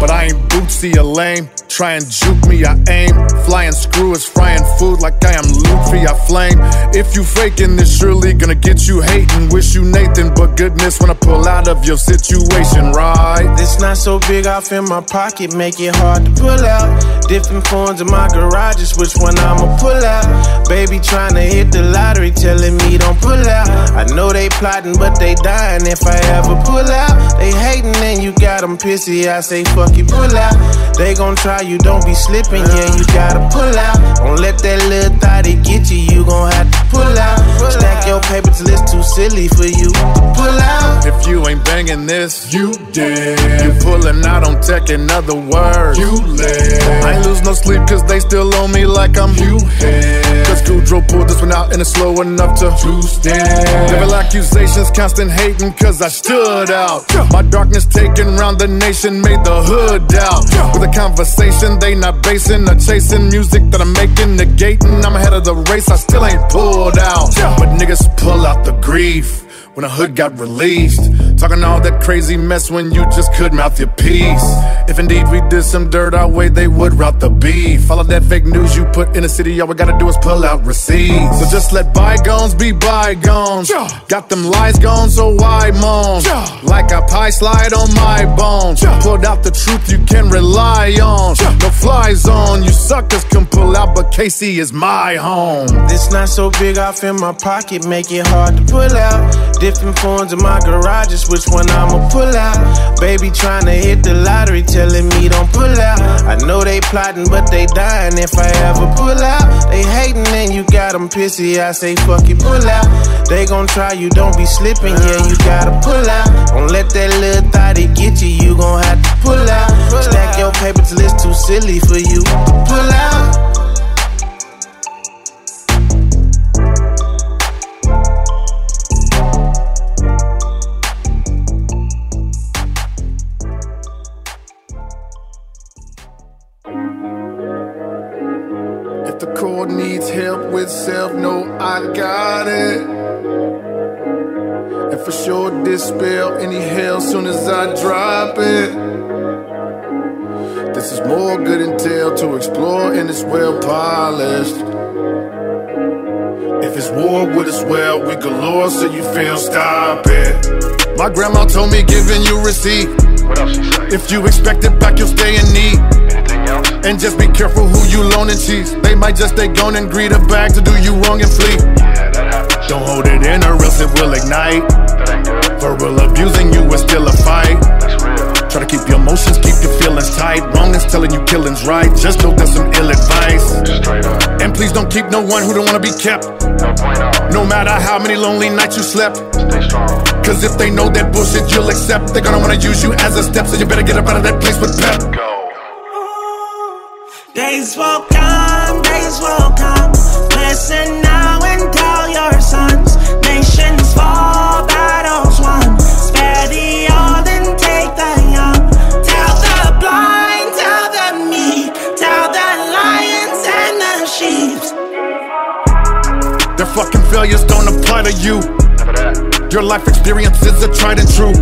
But I ain't Bootsy or lame. Try and juke me, I aim. Flying screw is frying food like I am Luffy, I flame. If you faking this, surely gonna get you hating. Wish you Nathan, but goodness when I pull out of your situation, right? This not so big off in my pocket, make it hard to pull out. Different phones in my garages, which one I'ma pull out? Baby tryna hit the lottery, telling me don't pull out. I know they plotting, but they dying if I ever pull out. They hating and you got them pissy, I say fuck you, pull out. They gon' try you, don't be slipping, yeah, you gotta pull out. Don't let that little thotty get you, you gon' have to pull out. Stack your paper till it's too silly for you to pull out. If you ain't banging this, you dead. You pulling out on tech, in other words, you live. I ain't lose no sleep cause they still on me like I'm you head. Cause Goudreau pulled this one out and it's slow enough to to stand. Level accusations, constant hating cause I stood out. My darkness taking round the nation made the hood doubt. With a conversation they not basing or chasing music that I'm making, negating. I'm ahead of the race, I still ain't pulled out. But niggas pull out the grief when the hood got released. Talking all that crazy mess when you just could mouth your piece. If indeed we did some dirt our way, they would route the beef. Follow that fake news you put in the city, all we gotta do is pull out receipts. So just let bygones be bygones. Got them lies gone, so why moan? Like a pie slide on my bones. Pulled out the truth you can rely on. No fly zone, you suckers can pull out, but KC is my home. This not so big off in my pocket, make it hard to pull out. Different phones in my garage, garages, which one I'ma pull out? Baby tryna hit the lottery, telling me don't pull out. I know they plotting, but they dying if I ever pull out. They hating and you got them pissy, I say fuck you, pull out. They gon' try you, don't be slipping, yeah, you gotta pull out. Don't let that little thotty get you, you gon' have to pull out. Stack your paper till it's too silly for you to pull out. With self, no, I got it. And for sure, dispel any hell soon as I drop it. This is more good intel to explore, and it's well polished. If it's war with us, well, we galore, so you feel stop it. My grandma told me giving you receipt. What else you say? If you expect it back, you'll stay in need. And just be careful who you loaning cheese. They might just stay gone and greet a bag to do you wrong and flee. Don't hold it in or else it will ignite. Verbal abusing you is still a fight. Try to keep your emotions, keep your feelings tight. Wrong is telling you killing's right. Just know that's some ill advice. And please don't keep no one who don't wanna be kept. No matter how many lonely nights you slept. Stay Cause if they know that bullshit you'll accept, they're gonna wanna use you as a step. So you better get up out of that place with pep. Days will come, days will come. Listen now and tell your sons. Nations fall, battles won. Spare the old and take the young. Tell the blind, tell the meek. Tell the lions and the sheep. Their fucking failures don't apply to you. Your life experience is a tried and true.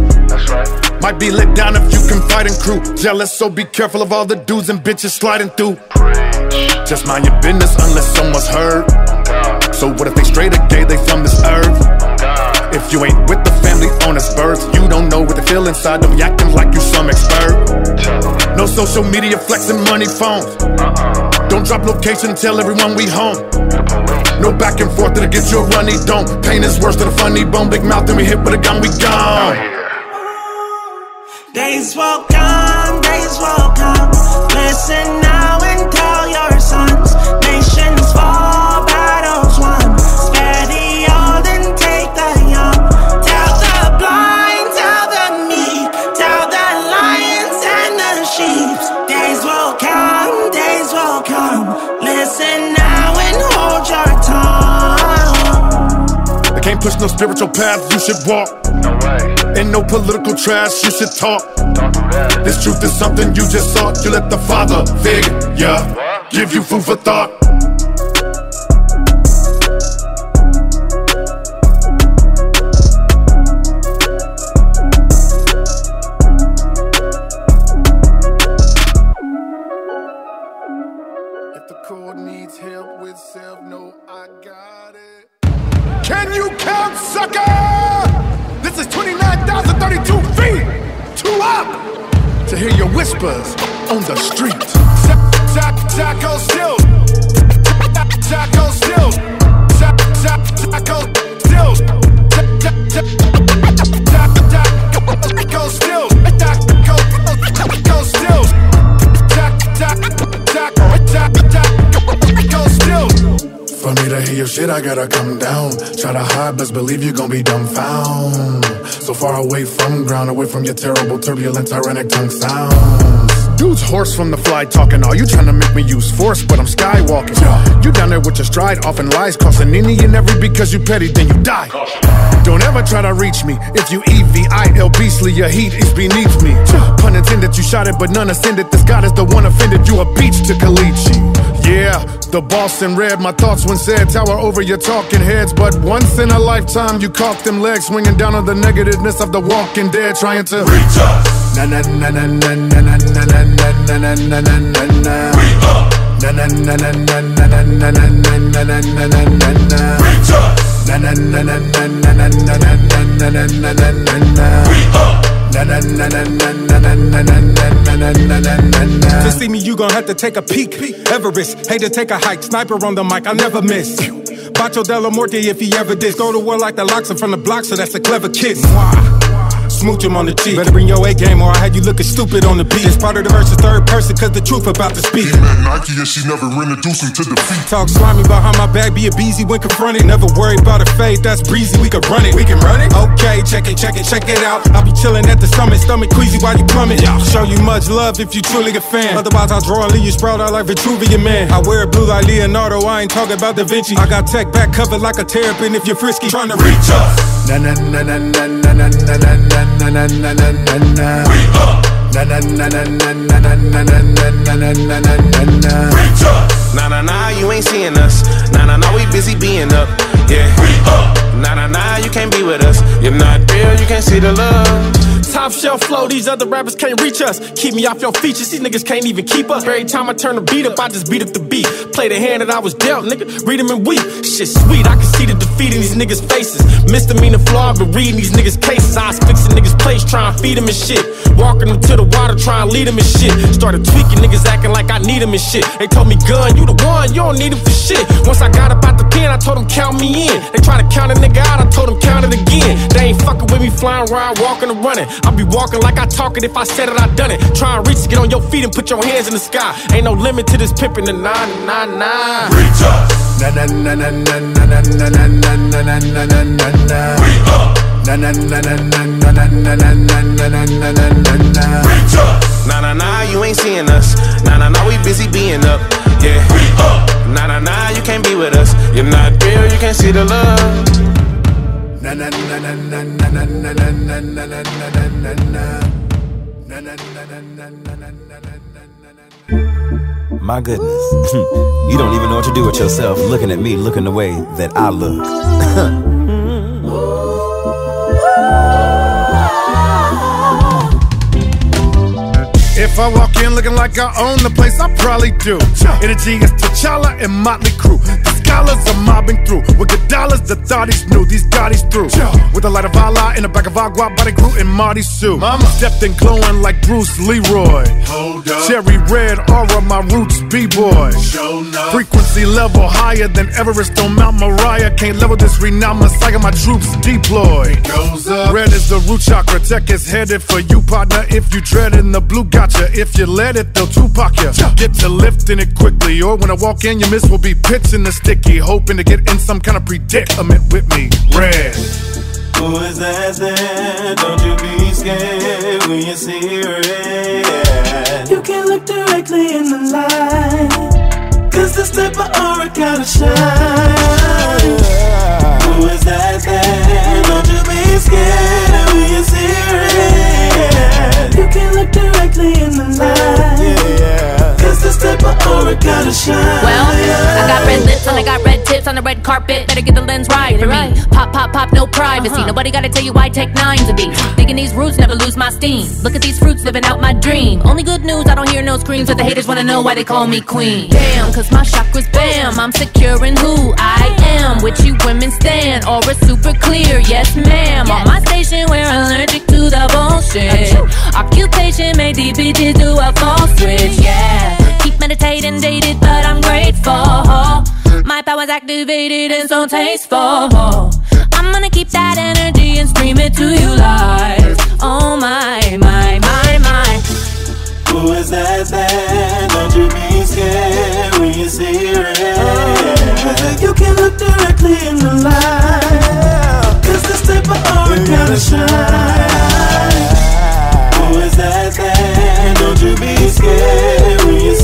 Might be let down if you confide in crew. Jealous, so be careful of all the dudes and bitches sliding through. Just mind your business unless someone's hurt. So what if they straight or gay, they from this earth? If you ain't with the family on its birth, you don't know what they feel inside them, acting like you some expert. No social media flexing money phones. Don't drop location, and tell everyone we home. No back and forth, that'll get you a runny dome. Pain is worse than a funny bone. Big mouth, and we hit with a gun, we gone. Days will come, days will come. Listen now can't push no spiritual path you should walk. No way. And no political trash you should talk. Don't do that. This truth is something you just sought. You let the Father figure, yeah, give you food for thought. To hear your whispers on the street. Taco oh, still. Taco oh, still. Taco oh, still. Taco still. For me to hear your shit, I gotta come down. Try to hide, best believe you gon' be dumbfound. So far away from ground, away from your terrible, turbulent, tyrannic tongue sounds. Dude's hoarse from the fly talking. Are you trying to make me use force, but I'm skywalking. You down there with your stride, often lies, crossing any and every because you petty, then you die. Don't ever try to reach me. If you EVIL beastly, your heat is beneath me. Pun intended, you shot it, but none ascended. This God is the one offended. You a beach to Kalichi. Yeah, the boss in red. My thoughts when said tower over your talking heads. But once in a lifetime, you caught them legs swinging down on the negativeness of the walking dead, trying to reach us. Na na na na na na na na na na na na na na na. We up. Na na na na na na na na na na na na na na na. Reach us. Na na na na na na na na na na na na na na. We up. To see me, you gon' have to take a peek. Everest, hate to take a hike. Sniper on the mic, I never miss. Bacio Della Morte if he ever did. Go to war like the locks and from the block, so that's a clever kiss. Mwah. Smooch him on the cheek. Better bring your A game or I had you looking stupid on the beat. It's part of the verse is third person, cause the truth about to speak. He met Nike and she never introduced him to defeat. Talk slimy behind my back, be a beezy when confronted. Never worry about a fade, that's breezy, we can run it. We can run it? Okay, check it, check it, check it out. I'll be chilling at the summit, stomach queasy while you plummet. Show you much love if you truly a fan. Otherwise, I'll draw and leave you sprout out like Vitruvian man. I wear it blue like Leonardo, I ain't talking about Da Vinci. I got tech back covered like a terrapin if you're frisky. Trying to reach us. Na na na na na na na na na na na na na na na. Na na na na na na na na na na na na na na na. Nah, nah, you ain't seeing us. Nah, nah, nah, we busy being up. Yeah. We up. Nah, nah, nah, you can't be with us. You're not real, you can't see the love. Top shelf flow, these other rappers can't reach us. Keep me off your features, these niggas can't even keep up. Every time I turn the beat up, I just beat up the beat. Play the hand that I was dealt, nigga. Read them and weep. Shit sweet, I can see the defeat in these niggas' faces. Misdemeanor flaw, but reading these niggas' cases. Was fixing niggas' place, trying to feed them and shit. Walking them to the water, trying to lead them and shit. Started tweaking niggas acting like I need them and shit. They told me, gun, you the one, you don't need them for shit. Once I got up out the pen, I told them, count me in. They try to count a nigga out, I told them, count it again. They ain't fucking with me, flying around, walking and running. I be walking like I talk it, if I said it, I done it. Try and reach to get on your feet and put your hands in the sky. Ain't no limit to this pimpin' the nine, nine, nine. Reach up. Na na na na na na na na na na na na na na na na. Reach up. Na na na na na na na na na na na na na na na na. Reach up. Nah, nah, nah, you ain't seeing us. Nah, nah, nah, we busy being up. Yeah. Reach up. Nah, nah, nah, you can't be with us. You're not real, you can't see the love. Na na na na na na na na na na na na na na na na. Na na na na na na na na na na. My goodness. you don't even know what to do with yourself looking at me looking the way that I look. If I walk in looking like I own the place, I probably do. Energy is T'Challa and Motley Crue. Scholars are mobbing through. With the dollars, the thotties knew these Gotti's through. With the light of Allah in the back of Agua, body Groot and Marty Sue. Mama stepped in glowing like Bruce Leroy. Hold up. Cherry red aura, my roots B-boy. Frequency level higher than Everest on Mount Moriah. Can't level this renowned Messiah, my troops deploy. Goes up. Red is the root chakra, tech is headed for you, partner. If you tread in the blue, gotcha. If you let it, they'll Tupac ya. Get to lifting it quickly, or when I walk in, your miss will be pitching the sticky, hoping to get in some kind of predicament with me. Red. Who is that there? Don't you be scared when you see red. You can look directly in the light. Cause this type of aura gotta shine. Who is that there? Don't you be scared when you see red. You can look directly in the light. Cause this type of aura gotta shine. Well, I got red lips and I got red tips on the red carpet. Better get the lens right for me. Pop, pop, pop, no privacy. Uh-huh. Nobody gotta tell you why I take nine to be. Digging these roots, never lose my steam. Look at these fruits living out my dream. Only good news, I don't hear no screams, but the haters wanna know why they call me queen. Damn, cause my chakras bam. I'm secure in who I am. With you women stand, aura super clear, yes ma'am. On my station, we're allergic to the bullshit. Occupation made these bitches do a false switch, yeah. Keep meditating, dated, but I'm grateful. My power's activated and so tasteful. I'm gonna keep that energy and scream it to you live. Oh my, my, my, my. Who is that there? Don't you be scared when you see red. You can look directly in the light. Cause this type of aura gotta shine. Who is that there? Don't you be scared when you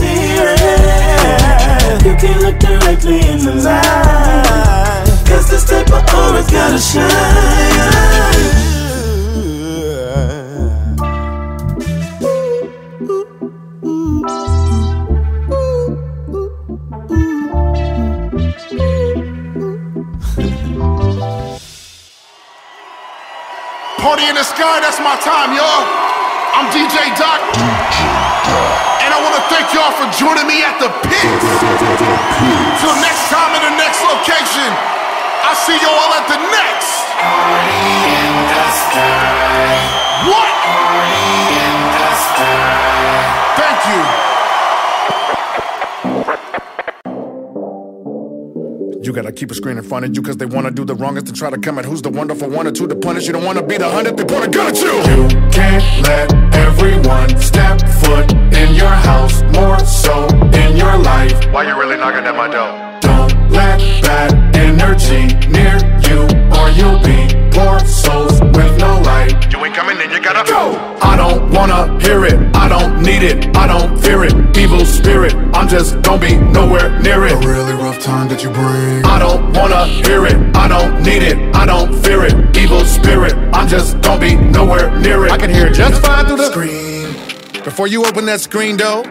Party in the sky, that's my time, y'all. I'm DJ Doc. And I want to thank y'all for joining me at the pit. Till next time in the next location, I'll see you all at the next. What? Thank you. You gotta keep a screen in front of you cause they wanna do the wrongest and try to come at who's the wonderful one or two to punish. You don't wanna be the hundred, they point a gun at you. You can't let everyone step foot in your house, more so in your life. Why you really knocking at my door? Don't let bad energy near you, or you'll be poor souls with no light. You ain't coming in, you gotta go. I don't wanna hear it, I don't need it, I don't fear it. Evil spirit, I'm just don't be nowhere near it. A really rough time that you bring. I don't wanna hear it, I don't need it, I don't fear it. Evil spirit, I'm just don't be nowhere near it. I can hear it just fine through the screen. Before you open that screen door,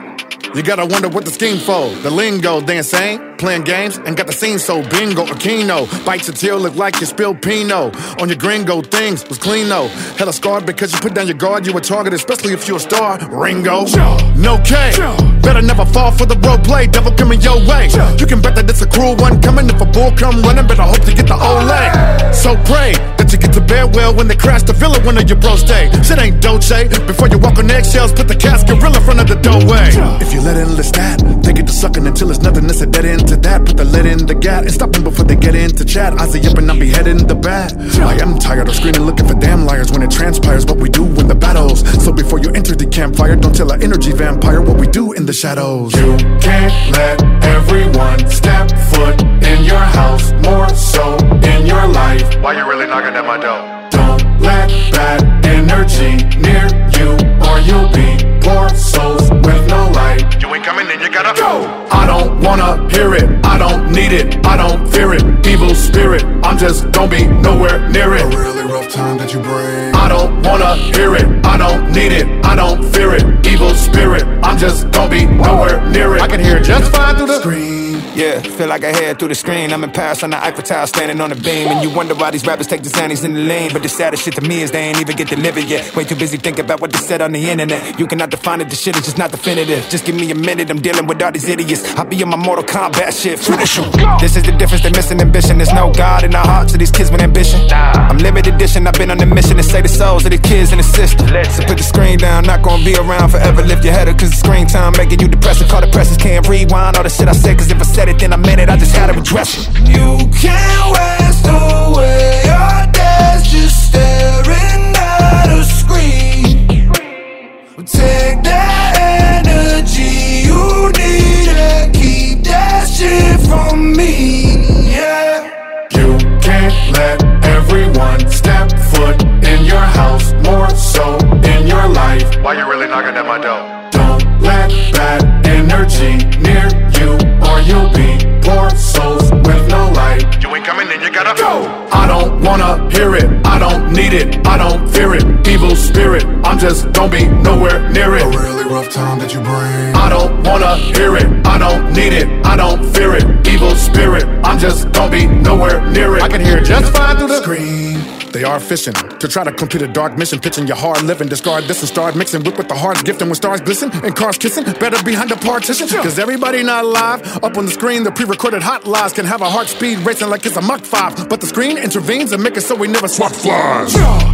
You gotta wonder what the scheme for. The lingo, they insane. Playing games and got the scene so bingo keno. Bites your tail, look like you spilled Pinot. On your gringo, things was clean though. Hella scarred because you put down your guard. You a target, especially if you're a star. Ringo. No K. Better never fall for the role play. Devil coming your way. You can bet that it's a cruel one coming. If a bull come running, better hope to get the leg. So pray that you get to bed well when they crash the villa when your bros stay. Shit ain't Dolce. Before you walk on eggshells, put the casket real in front of the doorway. If you let in the stat, take it to sucking until it's nothing. It's a dead end to that. Put the lead in the gat and stop them before they get into chat. I say up and I'm beheading the bat. I am tired of screaming, looking for damn liars when it transpires what we do in the battles. So before you enter the campfire, don't tell our energy vampire what we do in the shadows. You can't let everyone step foot in your house, more so in your life. Why you really knocking at my door? Don't let bad energy just don't be nowhere near it. A really rough time that you bring. I don't wanna hear it, I don't need it, I don't fear it. Evil spirit, I'm just gonna be nowhere near it. I can hear it just fine through the screen. Yeah, feel like I head through the screen. I'm in Paris on the Eiffel Tower, standing on the beam. And you wonder why these rappers take the Xannies in the lane. But the saddest shit to me is they ain't even get delivered yet. Way too busy thinking about what they said on the internet. You cannot define it, the shit is just not definitive. Just give me a minute, I'm dealing with all these idiots. I'll be in my Mortal Kombat shit, finish 'em. This is the difference, they missing ambition. There's no God in our hearts of these kids with ambition. I'm limited edition, I've been on a mission to save the souls of the kids and the system. So put the screen down, not gonna be around forever. Lift your head up, cause the screen time making you depressed. Call the presses, can't rewind all the shit I said, cause if I said it, then I meant it. I just had to address it. You can't waste away your days just staring at a screen. Take that energy you need and keep that shit from me. Yeah. You can't let everyone step foot in your house, more so in your life. Why you really knocking at my door? Don't let bad energy near you, or you'll be poor souls with no light. You ain't coming in, you gotta go. I don't wanna hear it, I don't need it, I don't fear it. Evil spirit, I'm just gonna be nowhere near it. A really rough time that you bring. I don't wanna hear it, I don't need it, I don't fear it. Evil spirit, I'm just gonna be nowhere near it. I can hear it just fine through the screen. They are fishing to try to complete a dark mission, pitching your hard living. Discard this and start mixing whip with the hearts gifting when stars glisten and cars kissing. Better behind the partition, cause everybody not live. Up on the screen, the pre recorded hot lies can have a heart speed racing like it's a Mach 5. But the screen intervenes and make it so we never swap flies.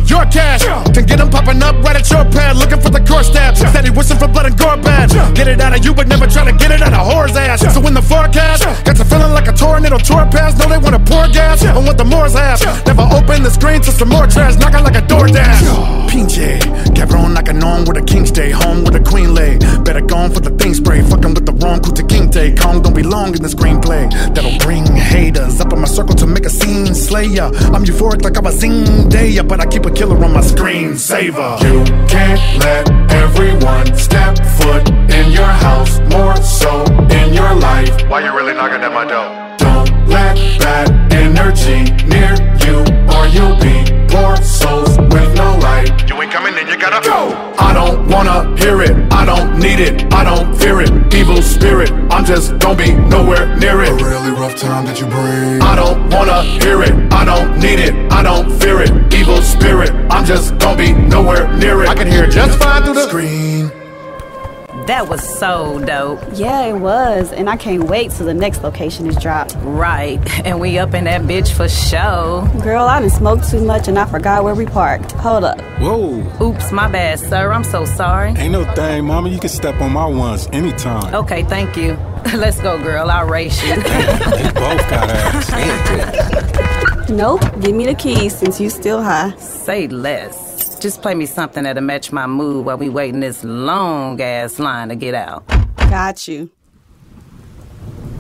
Your cash can get them popping up right at your pad, looking for the core stabs. Steady wishing for blood and gore bad. Get it out of you, but never try to get it out of whore's ass. So when the forecast got you feeling like a tornado tour pass, No, they wanna pour gas on what the Moors have. Never open the screen to some more trash, knocking like a door DoorDash. Pinche, cabrón, like a on where the king stay, home where the queen lay. Better gone for the thing spray, fucking with the wrong Kunta Kinte. Kong don't belong in the screenplay. That'll bring haters up in my circle to make a scene slayer. I'm euphoric like I'm a Zendaya, but I keep a killer on my screen saver. You can't let everyone step foot in your house, more so in your life. Why you really knocking at my door? Don't let bad energy near you, or you'll be poor souls with no light. You ain't coming in, you gotta go. I don't wanna hear it, I don't need it, I don't fear it. Evil spirit, I'm just gonna be nowhere near it. A really rough time that you bring. I don't wanna hear it, I don't need it, I don't fear it. Evil spirit, I'm just gonna be nowhere near it. I can hear it just fine through the screen. That was so dope. Yeah, it was. And I can't wait till the next location is dropped. Right. And we up in that bitch for show. Girl, I done smoked too much and I forgot where we parked. Hold up. Whoa. Oops, my bad, sir. I'm so sorry. Ain't no thing, mama. You can step on my ones anytime. Okay, thank you. Let's go, girl. I'll race you. we both got ass. Nope. Give me the keys since you still high. Say less. Just play me something that'll match my mood while we waiting this long ass line to get out. Got you.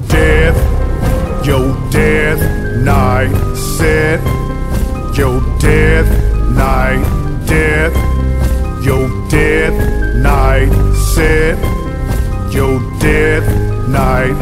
Death, yo, death, night, set, yo, death, night, death, yo, death, night, set, yo, death, night.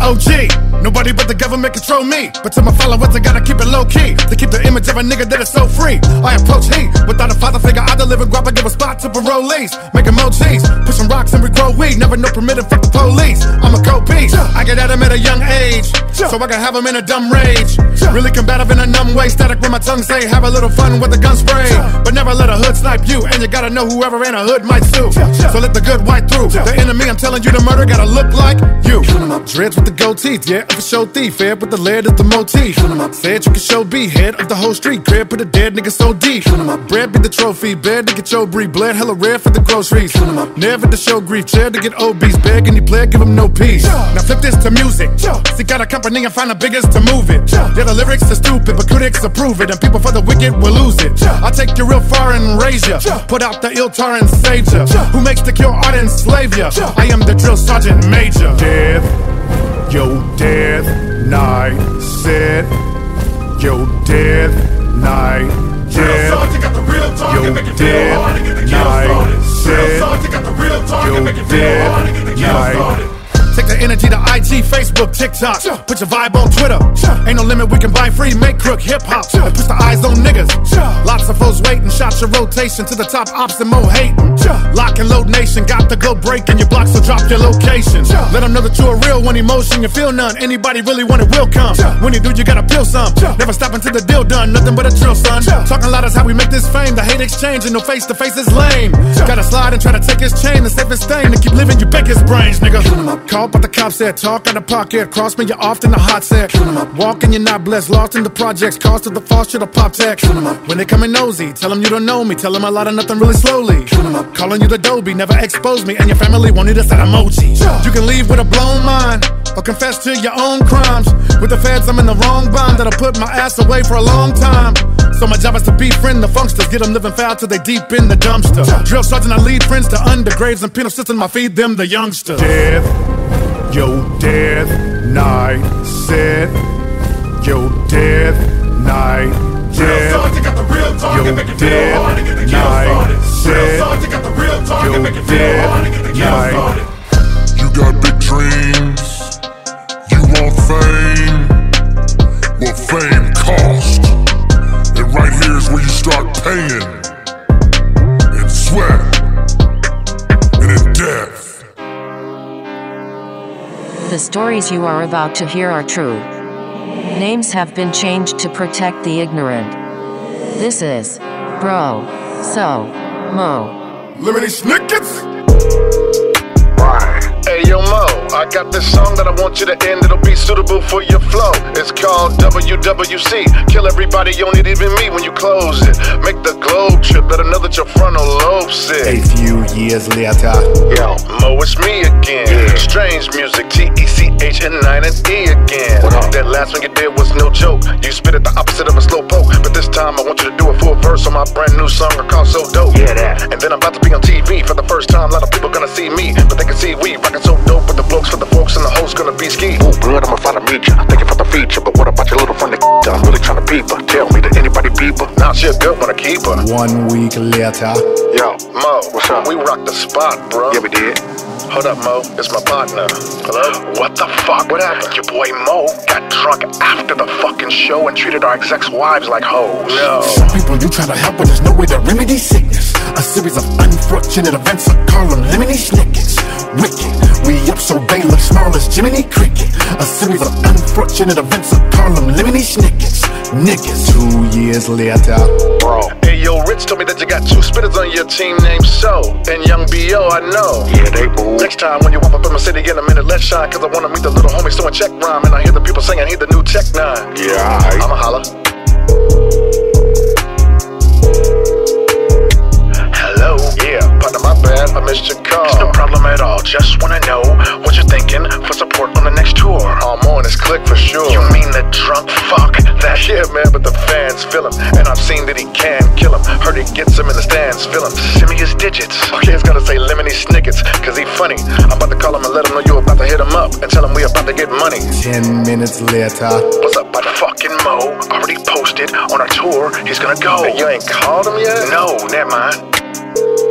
OG, Nobody but the government control me. But to my followers, I gotta keep it low key. To keep the image of a nigga that is so free. I approach heat. Without a father figure, I deliver guap, I give a spot to parolees. Making more cheese. Pushing rocks and we grow weed. Never no permitted, fuck the police. I'm a cold. I get at him at a young age. So I can have him in a dumb rage. Really combative in a numb way. Static when my tongue say, have a little fun with the gun spray. But never let a hood snipe you. And you gotta know whoever in a hood might sue. So let the good white through. The enemy I'm telling you to murder gotta look like you. Dreads with the gold teeth, yeah, of a show thief. Fed with the lead is the motif. Said you can show B, head of the whole street. Crib put a dead nigga so deep. Bread be the trophy, bed to get your breed. Bled hella rare for the groceries. Never to show grief, chair to get obese. Beg any player, give him no peace. Now flip this to music. Seek out a company and find the biggest to move it. Yeah, the lyrics are stupid, but critics approve it. And people for the wicked will lose it. I'll take you real far and raise ya. Put out the ill tar and save ya. Who makes the cure art enslave ya? I am the drill sergeant major. Death, yo, death, night, said. Yo, death, night, death. Yo, death, night, said. Yo, death, night. Take the energy to IG, Facebook, TikTok. Put your vibe on Twitter. Ain't no limit, we can buy free, make crook hip hop. And push the eyes on niggas. Lots of foes waiting, shots your rotation to the top ops and mo hating. Lock and load nation, got the go breaking your block, so drop your location. Let them know that you're real when emotion, you feel none. Anybody really want it will come. When you do, you gotta feel some. Never stop until the deal done, nothing but a drill, son. Talking loud is how we make this fame. The hate exchange and no face to face is lame. Gotta slide and try to take his chain, the safest thing to keep living, you bake his brains, nigga. Call but the cops said, talk out of pocket. Cross me, you're off in the hot set. Walking, you're not blessed. Lost in the projects. Cost of the false shit, a pop tech. When they come in nosy, tell them you don't know me. Tell them a lot of nothing really slowly. Calling you the Dobie, never expose me. And your family won't need us at emoji. You can leave with a blown mind. Or confess to your own crimes. With the feds, I'm in the wrong bond. That'll put my ass away for a long time. So my job is to befriend the funksters. Get them living foul till they deep in the dumpster. Drill sergeant, I lead friends to undergrades and penal system. I feed them the youngsters. Death. Yo, death, night, said. Yo, death, night, death. Yo, death, night, said. Yo, death, night. You got big dreams. You want fame. Well, fame cost. And right here is where you start paying. In sweat. The stories you are about to hear are true. Names have been changed to protect the ignorant. This is Bro. So. Mo. Lemony Snickets? Hey yo Mo, I got this song that I want you to end. It'll be suitable for your flow. It's called WWC. Kill everybody, you don't need even me when you close it. Make the globe trip, let her know that your frontal lobe sick. A few years later. Yo, Mo, it's me again. Strange music, T E C H and 9 and E again. That last one you did was no joke. You spit it the opposite of a slow Time I want you to do a full verse on my brand new song I call So Dope. Yeah, that. And then I'm about to be on TV for the first time. A lot of people gonna see me, but they can see we rockin' so dope with the blokes for the folks and the host gonna be ski. Ooh, blood, I'ma find to meet ya. Thank you for the feature, but what about your little friend? I'm really trying to peep her. Tell me, did anybody peep her? Now she a good one to keep her. One week later. Yo, Mo, what's up? We rocked the spot, bro. Yeah, we did. Hold up, Mo. It's my partner. Hello? What the fuck? What happened? Your boy Mo got drunk after the fucking show and treated our execs' wives like hoes. No. Some people you try to help, but there's no way to remedy sickness. A series of unfortunate events, I call them lemony snickets. Wicked, we up so they look small as Jiminy Cricket. A series of unfortunate events, I call them lemony snickets. Niggas. Two years later. Bro. Hey, yo, Rich told me that you got two spitters on your team named So and Young B.O. I know. Yeah, they boo. Next time when you walk up in my city in a minute, let's shine, cause I wanna meet the little homies doing check rhyme. And I hear the people singing, he the new Tech N9ne. Yeah, I... I'ma holla. Partner, my bad, I missed your call. It's no problem at all, just wanna know what you're thinking for support on the next tour. I'm on this click for sure. You mean the drunk fuck? That yeah, man, but the fans feel him, and I've seen that he can kill him. Heard he gets him in the stands, feel him. Send me his digits. Okay, it's gotta say lemony snickets, cause he funny. I'm about to call him and let him know you're about to hit him up, and tell him we about to get money. Ten minutes later. What's up, by the fucking Mo? Already posted on our tour. He's gonna go. Hey, you ain't called him yet? No, never mind.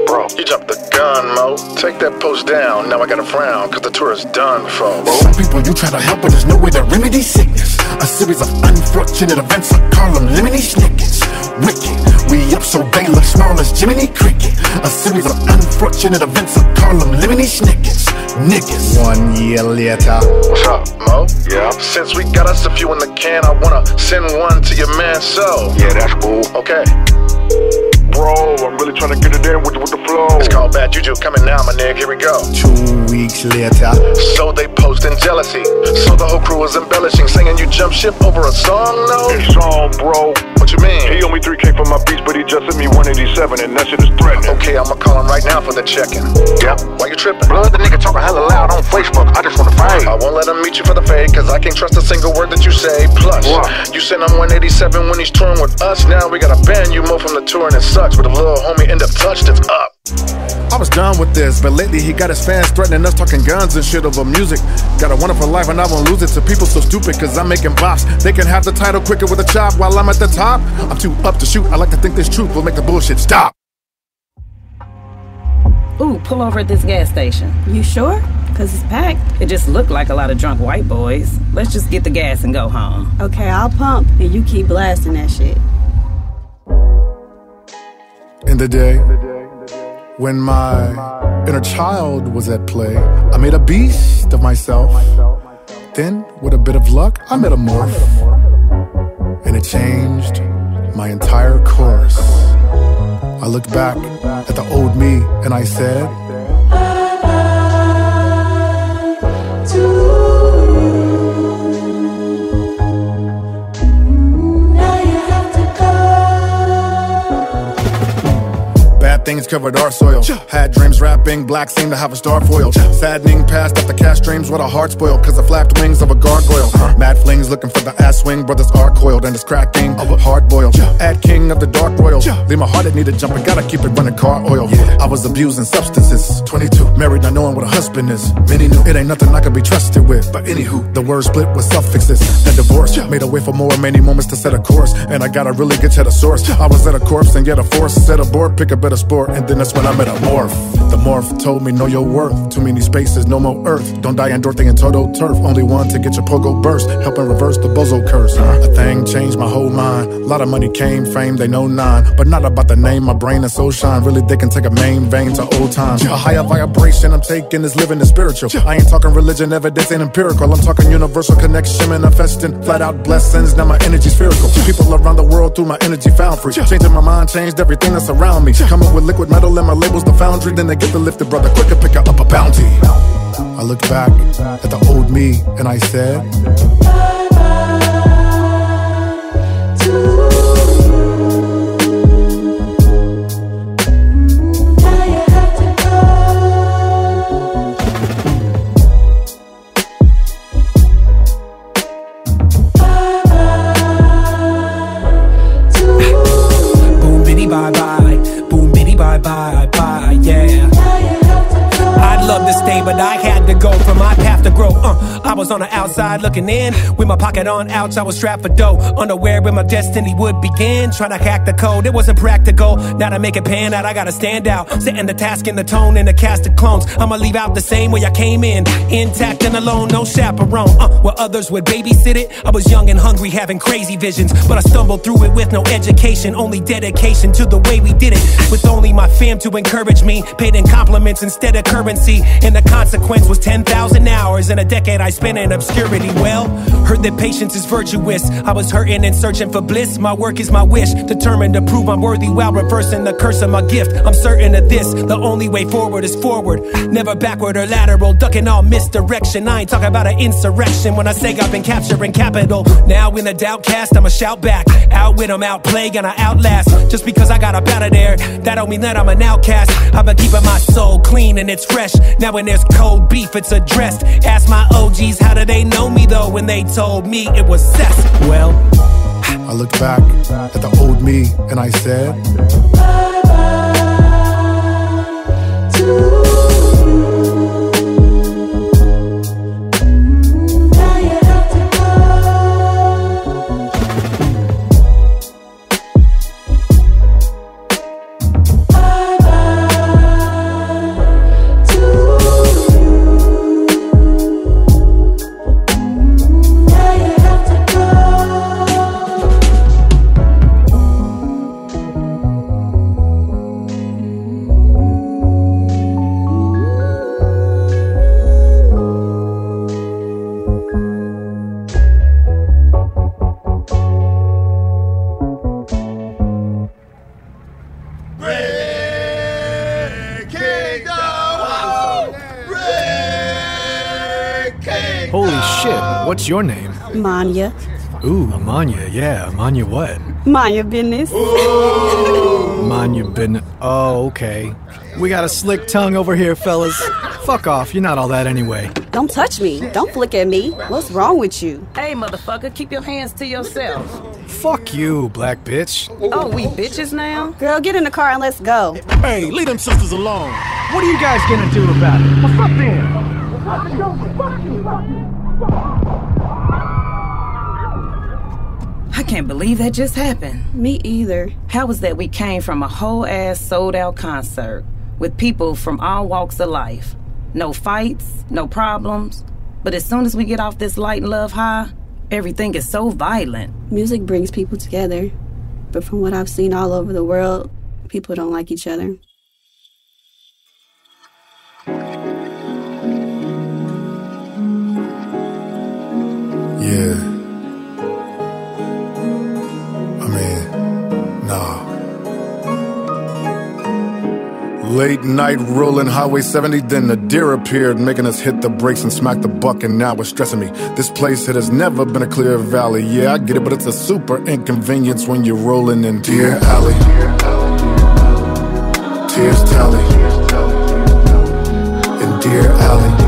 Bro, you jumped the gun, Mo. Take that post down. Now I gotta frown, cause the tour is done, folks. Some people you try to help, but there's no way to remedy sickness. A series of unfortunate events, I call them lemony snickets. Wicked, we up so they look small as Jiminy Cricket. A series of unfortunate events, I call them lemony snickets. Niggas. One year later. What's up, Mo? Yeah. Since we got us a few in the can, I wanna send one to your man, so. Yeah, that's cool. Okay. Bro, I'm really trying to get it in with, with the flow. It's called Bad Juju coming now, my nigga. Here we go. Two weeks later. So they posting jealousy. So the whole crew is embellishing, saying you jump ship over a song, no? It's on, bro. What you mean? He owe me 3K for my beats, but he just sent me 187, and that shit is threatening. Okay, I'ma call him right now for the check-in. Yep. Why you tripping? Blood, the nigga talking hella loud on Facebook. I just wanna fight. I won't let him meet you for the fade, cause I can't trust a single word that you say. Plus, What? you sent him 187 when he's touring with us. Now we gotta ban you more from the tour, and it sucks. But a little homie end up touched, it's up. I was done with this, but lately he got his fans threatening us talking guns and shit over music. Got a wonderful life and I won't lose it to people so stupid cause I'm making bops. They can have the title quicker with a chop while I'm at the top. I'm too up to shoot. I like to think this truth will make the bullshit stop. Ooh, pull over at this gas station. You sure? Cause it's packed. It just looked like a lot of drunk white boys. Let's just get the gas and go home. Okay, I'll pump and you keep blasting that shit. In the day, when my inner child was at play, I made a beast of myself. Then, with a bit of luck, I met a morph. And it changed my entire course. I looked back at the old me and I said, things covered our soil. Had dreams rapping, black seemed to have a star foil. Saddening past after cash dreams, what a heart spoiled. Cause the flapped wings of a gargoyle. Mad flings looking for the ass swing, brothers are coiled and it's cracking of a hard boiled. Add king of the dark royal. Leave my heart, it needed jumping, gotta keep it running car oil. I was abusing substances. 22, married not knowing what a husband is. Many knew it ain't nothing I could be trusted with. But anywho, the word split with suffixes. Then divorce made a way for more, many moments to set a course. And I gotta really get to the source. I was at a corpse and yet a force. Set a board, pick a better sport. And then that's when I met a morph. The morph told me, know your worth. Too many spaces, no more earth. Don't die in Dorothy and Toto turf. Only one to get your pogo burst. Helping reverse the bozo curse. A thing changed my whole mind. A lot of money came, fame, they know nine. But not about the name, my brain is so shine. Really, they can take a main vein to old times. A higher vibration I'm taking is living the spiritual. I ain't talking religion, evidence ain't empirical. I'm talking universal connection, manifesting flat out blessings. Now my energy's spherical. People around the world through my energy found free. Changing my mind, changed everything that's around me. Coming with liquid metal and my label's the foundry. Then they get the lifted, brother. Quicker pick up a bounty. I look back at the old me and I said, outside looking in, with my pocket on outs, I was strapped for dough. Unaware where my destiny would begin, trying to hack the code. It wasn't practical. Now to make it pan out, I gotta stand out. Setting the task and the tone and the cast of clones. I'ma leave out the same way I came in, intact and alone, no chaperone. Uh, where others would babysit it, I was young and hungry, having crazy visions, but I stumbled through it with no education, only dedication to the way we did it. With only my fam to encourage me, paid in compliments instead of currency, and the consequence was 10,000 hours in a decade I spent in obscurity. Well, heard that patience is virtuous. I was hurting and searching for bliss. My work is my wish, determined to prove I'm worthy while reversing the curse of my gift. I'm certain of this, the only way forward is forward, never backward or lateral, ducking all misdirection. I ain't talking about an insurrection when I say I've been capturing capital. Now in the doubt cast, I'ma shout back. Out with 'em, outplay, gonna outlast. Just because I got up out of there, that don't mean that I'm an outcast. I've been keeping my soul clean and it's fresh. Now when there's cold beef, it's addressed. Ask my OGs, how do they know me though when they told me it was cess? Well, I looked back at the old me and I said, Holy shit, what's your name? Manya. Ooh, Amanya. Yeah, Amanya what? Mind your business. Amanya been. Oh, okay. We got a slick tongue over here, fellas. Fuck off. You're not all that anyway. Don't touch me. Don't flick at me. What's wrong with you? Hey, motherfucker, keep your hands to yourself. Fuck you, black bitch. Oh, we bitches now? Girl, get in the car and let's go. Hey, leave them sisters alone. What are you guys gonna do about it? What's up then? I can't believe that just happened. Me either. How was that we came from a whole ass sold out concert with people from all walks of life? No fights, no problems. But as soon as we get off this light and love high, everything is so violent. Music brings people together. But from what I've seen all over the world, people don't like each other. Yeah. I mean, nah. Late night rolling Highway 70, then the deer appeared, making us hit the brakes and smack the buck, and now it's stressing me. This place, it has never been a clear valley. Yeah, I get it, but it's a super inconvenience when you're rolling in Deer Alley. Tears tally. In Deer Alley.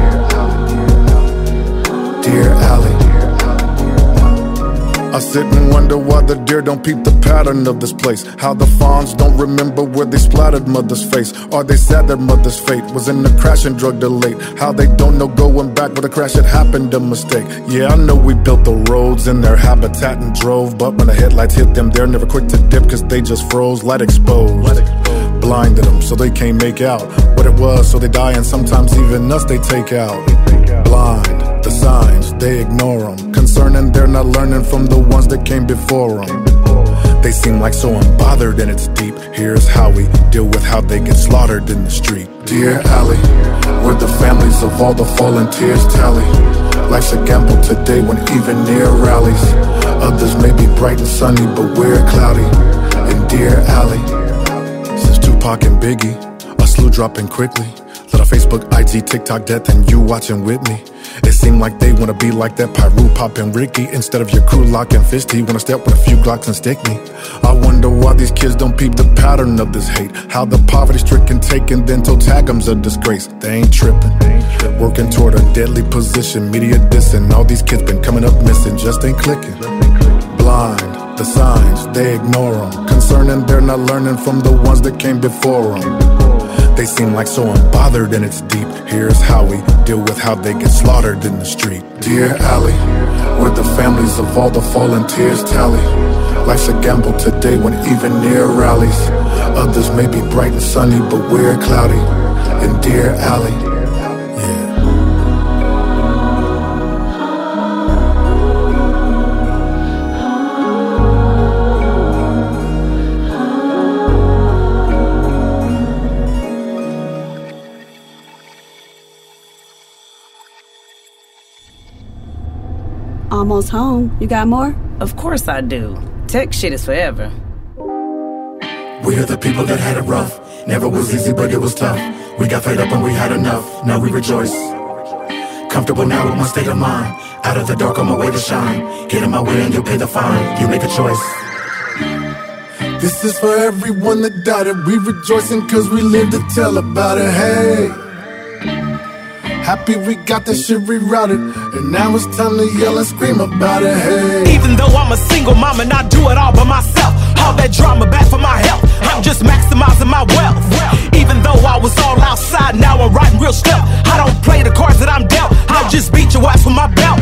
I sit and wonder why the deer don't peep the pattern of this place. How the fawns don't remember where they splattered mother's face. Are they sad their mother's fate was in the crash and drug delayed? How they don't know going back where the crash had happened, a mistake. Yeah, I know we built the roads in their habitat and drove, but when the headlights hit them, they're never quick to dip cause they just froze, light exposed. Blinded them so they can't make out what it was, so they die, and sometimes even us they take out. Blind, the signs, they ignore them. Concerning they're not learning from the ones that came before them. They seem like so unbothered and it's deep. Here's how we deal with how they get slaughtered in the street. Deer Alley, where the families of all the fallen tears tally. Life's a gamble today when even near rallies. Others may be bright and sunny, but we're cloudy. In Deer Alley, since Tupac and Biggie, a slew dropping quickly. Little Facebook, IG, TikTok death, and you watching with me. It seemed like they wanna be like that Pyru Pop and Ricky. Instead of your crew lock and fisty, wanna step with a few Glocks and stick me. I wonder why these kids don't peep the pattern of this hate. How the poverty stricken taken, then toe tag 'em's a disgrace. They ain't tripping. Working toward a deadly position, media dissing. All these kids been coming up missing, just ain't clicking. Blind, the signs, they ignore them. Concerning they're not learning from the ones that came before them. They seem like so unbothered and it's deep. Here's how we deal with how they get slaughtered in the street. Deer Alley, where the families of all the fallen tears tally. Life's a gamble today when even near rallies. Others may be bright and sunny, but we're cloudy. And Deer Alley, Almost home. You got more? Of course I do. Tech shit is forever. We are the people that had it rough. Never was easy, but it was tough. We got fed up and we had enough. Now we rejoice. Comfortable now with my state of mind. Out of the dark on my way to shine. Get in my way and you'll pay the fine. You make a choice. This is for everyone that died and we rejoicing cause we live to tell about it. Hey. Happy we got this shit rerouted. And now it's time to yell and scream about it. Hey. Even though I'm a single mom and I do it all by myself. All that drama bad for my health. I'm just maximizing my wealth. Even though I was all outside, now I'm riding real stealth. I don't play the cards that I'm dealt. I'll just beat your ass with my belt.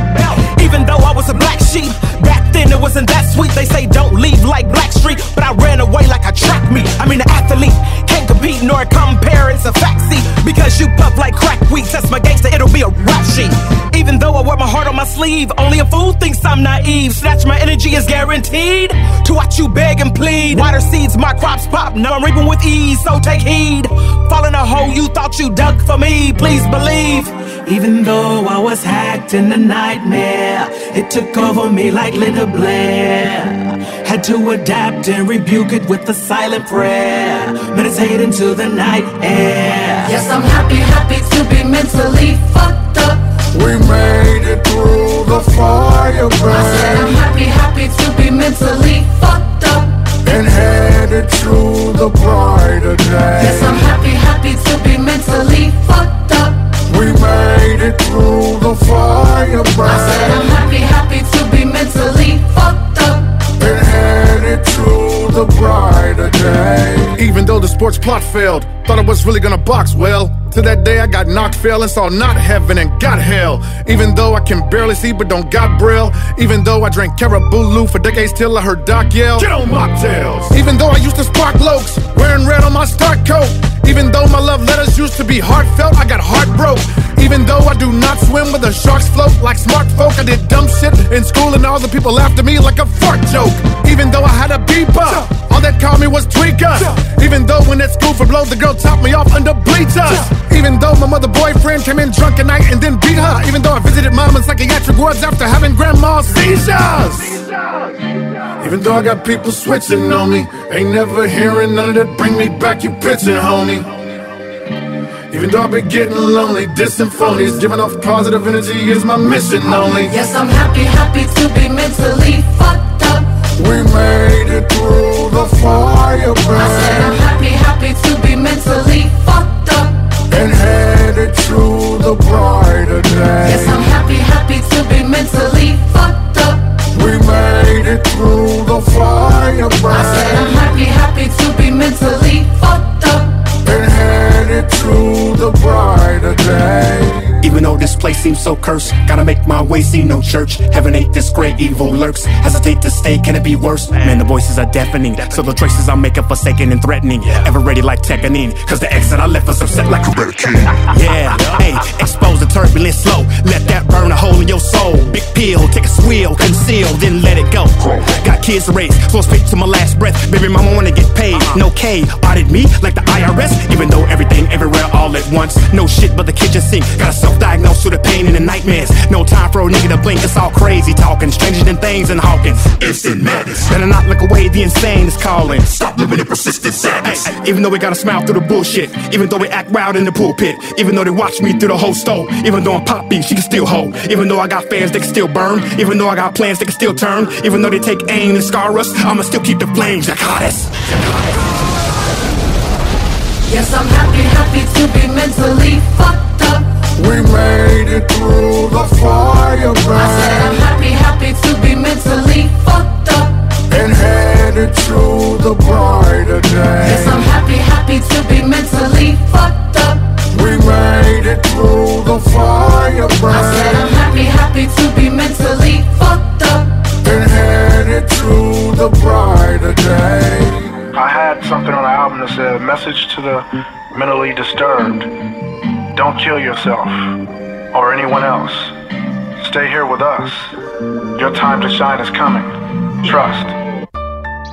Even though I was a black sheep, back it wasn't that sweet. They say don't leave like Blackstreet, but I ran away like a track meet. I mean, an athlete can't compete nor compare. It's a fact, see, because you puff like crack weed, That's my gangster, it'll be a rap sheet. Even though I wear my heart on my sleeve, only a fool thinks I'm naive. Snatch my energy is guaranteed to watch you beg and plead. Water seeds, my crops pop, now I'm reaping with ease, so take heed. Fall in a hole you thought you dug for me, please believe. Even though I was hacked in a nightmare, it took over me like Blair. Had to adapt and rebuke it with a silent prayer. Meditate into the night air. Yes, I'm happy, happy to be mentally fucked up. We made it through the fire burn. I said I'm happy, happy to be mentally fucked up. And headed to the brighter day. Yes, I'm happy, happy to be mentally fucked up. We made it through the fire burn. I said I'm happy, happy to be mentally fucked up. And headed to the brighter day. Even though the sports plot failed, thought I was really gonna box well. To that day I got knocked, fell and saw not heaven and got hell. Even though I can barely see but don't got braille. Even though I drank Caribou Lou for decades till I heard Doc yell. Get on mocktails. Even though I used to spark lokes, wearing red on my stock coat. Even though my love letters used to be heartfelt, I got heart broke. Even though I do not swim with the sharks float like smart folk, I did dumb shit in school and all the people laughed at me like a fart joke. Even though I had a beeper, all that called me was tweakers. Even though when at school for blow, the girl topped me off under bleachers. Even though my mother boyfriend came in drunk at night and then beat her. Even though I visited mom in psychiatric wards after having grandma's seizures. Even though I got people switching on me, ain't never hearing none of that. Bring me back, you pitching, homie. Even though I've been getting lonely, distant phonies, giving off positive energy is my mission only. Yes, I'm happy, happy to be mentally fucked up. We made it through the fire burn. I said I'm happy, happy to be mentally fucked up. And headed to the brighter day. Yes, I'm happy, happy to be mentally fucked up. We made it through the fire burn. I said I'm happy, happy to be mentally fucked up. And headed to the brighter day. Even though this place seems so cursed, gotta make my way, see no church. Heaven ain't this great, evil lurks. Hesitate to stay, can it be worse? Man, the voices are deafening, so the choices I make are forsaken and threatening. Ever ready like Tekkenine, cause the exit I left was upset like a better king. Yeah, hey, expose the turbulence slow. Let that burn a hole in your soul. Big pill, take a swill, conceal, then let it go. Got kids to raise, so I speak to my last breath. Baby mama wanna get paid, no K. Audit me like the IRS, even though everything everywhere all at once. No shit but the kitchen sink. Got a self-diagnosed with the pain and the nightmares. No time for a nigga to blink, it's all crazy talking. Stranger than things and Hawkins. Instant madness. Better not look away, the insane is calling. Stop living in persistent sadness. Ay, even though we gotta smile through the bullshit. Even though we act wild in the pulpit. Even though they watch me through the whole stove. Even though I'm poppy, she can still hold. Even though I got fans, they can still burn. Even though I got plans, they can still turn. Even though they take aim and scar us, I'ma still keep the flames that caught us. Yes, I'm happy, happy to be mentally fucked up. We made it through the fire burn. I said I'm happy, happy to be mentally fucked up. And headed to the brighter day. Yes, I'm happy, happy to be mentally fucked up. We made it through the fire burn. I said I'm happy, happy to be mentally fucked up. And headed to the brighter day. I had something on the album that said, message to the mentally disturbed. Don't kill yourself or anyone else. Stay here with us. Your time to shine is coming. Trust.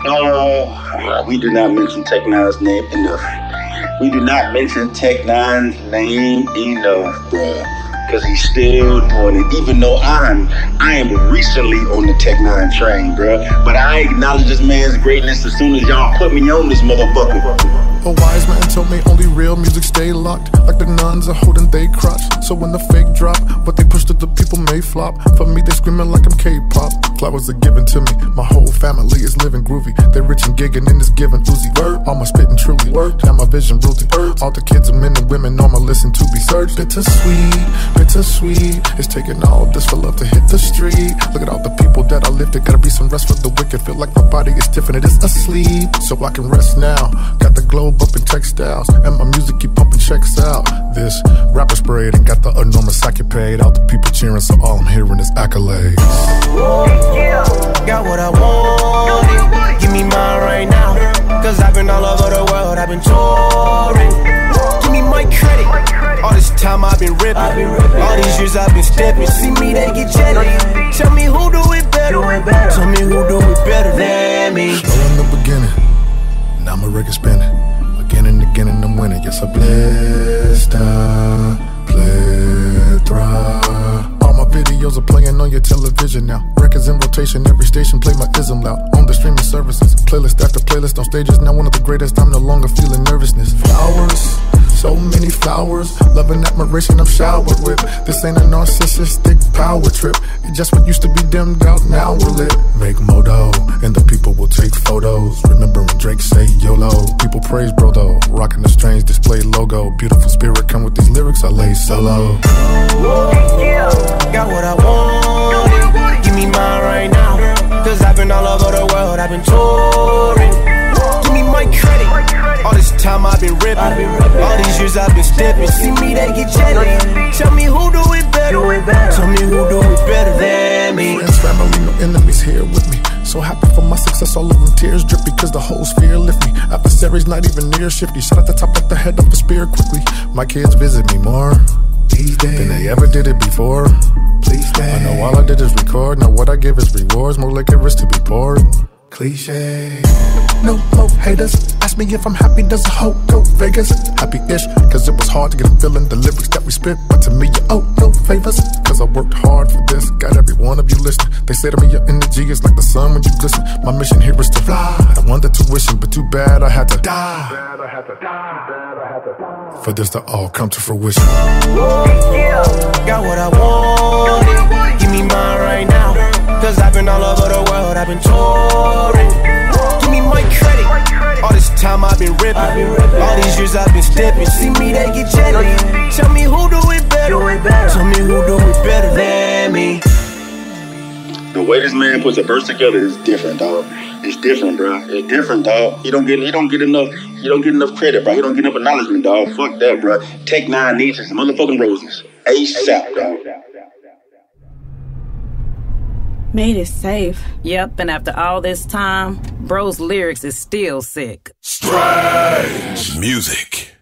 Oh, we do not mention Tech N9ne's name enough. We do not mention Tech N9ne's name enough, bruh. Cause he's still doing it. Even though I'm I am recently on the Tech N9ne train, bruh. But I acknowledge this man's greatness as soon as y'all put me on this motherfucker. A wise man told me only real music stay locked, like the nuns are holding they crotch. So when the fake drop, what they push to the people may flop. For me, they screaming like I'm K-pop. Flowers are given to me. My whole family is living groovy. They rich and gigging in this giving Uzi. All my spitting truly. Now my vision rooted. All the kids and men and women on my listen to be searched. Bittersweet, bittersweet. It's taking all this for love to hit the street. Look at all the people that I lifted. Gotta be some rest for the wicked. Feel like my body is stiff and it is asleep. So I can rest now. Got the globe up in textiles. And my music keep pumping checks out. This rapper sprayed and got the enormous paid. All the people cheering, so all I'm hearing is accolades. Got what I want. Give me mine right now. Cause I've been all over the world, I've been touring. Give me my credit. All this time I've been ripping. All these years I've been stepping. See me, they get jealous. Tell me who rotation, every station play my ism loud. On the streaming services, playlist after playlist on stages. Now one of the greatest, I'm no longer feeling nervousness. Flowers, so many flowers. Love and admiration I'm showered with. This ain't a narcissistic power trip. It just what used to be dimmed out, now we're lit. Make modo, and the people will take photos. Remember when Drake say YOLO? People praise bro though. Rocking the strange display logo. Beautiful spirit come with these lyrics, I lay solo. Got what I want. Give me mine right now. Cause I've been all over the world, I've been touring. Give me my credit. All this time I've been ripping. All these years I've been stepping. See me, they get jealous. Tell me who do it better. Tell me who do it better than me. Friends, family, no enemies here with me. So happy for my success, all of them tears drip because the whole sphere lift me. Adversaries not even near shifty. Shot at the top like the head of a spear quickly. My kids visit me more these days than they ever did it before. Please stay. I know all I did is record. Now what I give is rewards, more like a risk to be poured. Cliche. No more haters. Ask me if I'm happy, does a hoe go Vegas? Happy-ish, cause it was hard to get a feeling the lyrics that we spit. But to me, you owe oh, no favors. Cause I worked hard for this. Got every one of you listening. They say to me, your energy is like the sun when you glisten. My mission here is to fly. I won the tuition, but too bad I had to die. For this to all come to fruition. Got what I want. Give me mine right now. Cause I've been all over the world, I've been touring. Give me my credit. All this time I've been ripping. All these years I've been stepping. See me, they get jealous. Tell me who do it better. Tell me who do it better than me. The way this man puts a verse together is different, dog. It's different, bro. It's different, dog. He don't get he don't get enough he don't get enough credit, bro. He don't get enough acknowledgement, dog. Fuck that, bro. Tech N9ne needs some motherfucking roses. ASAP, dog. Made it safe. Yep, and after all this time, bro's lyrics is still sick. Strange music.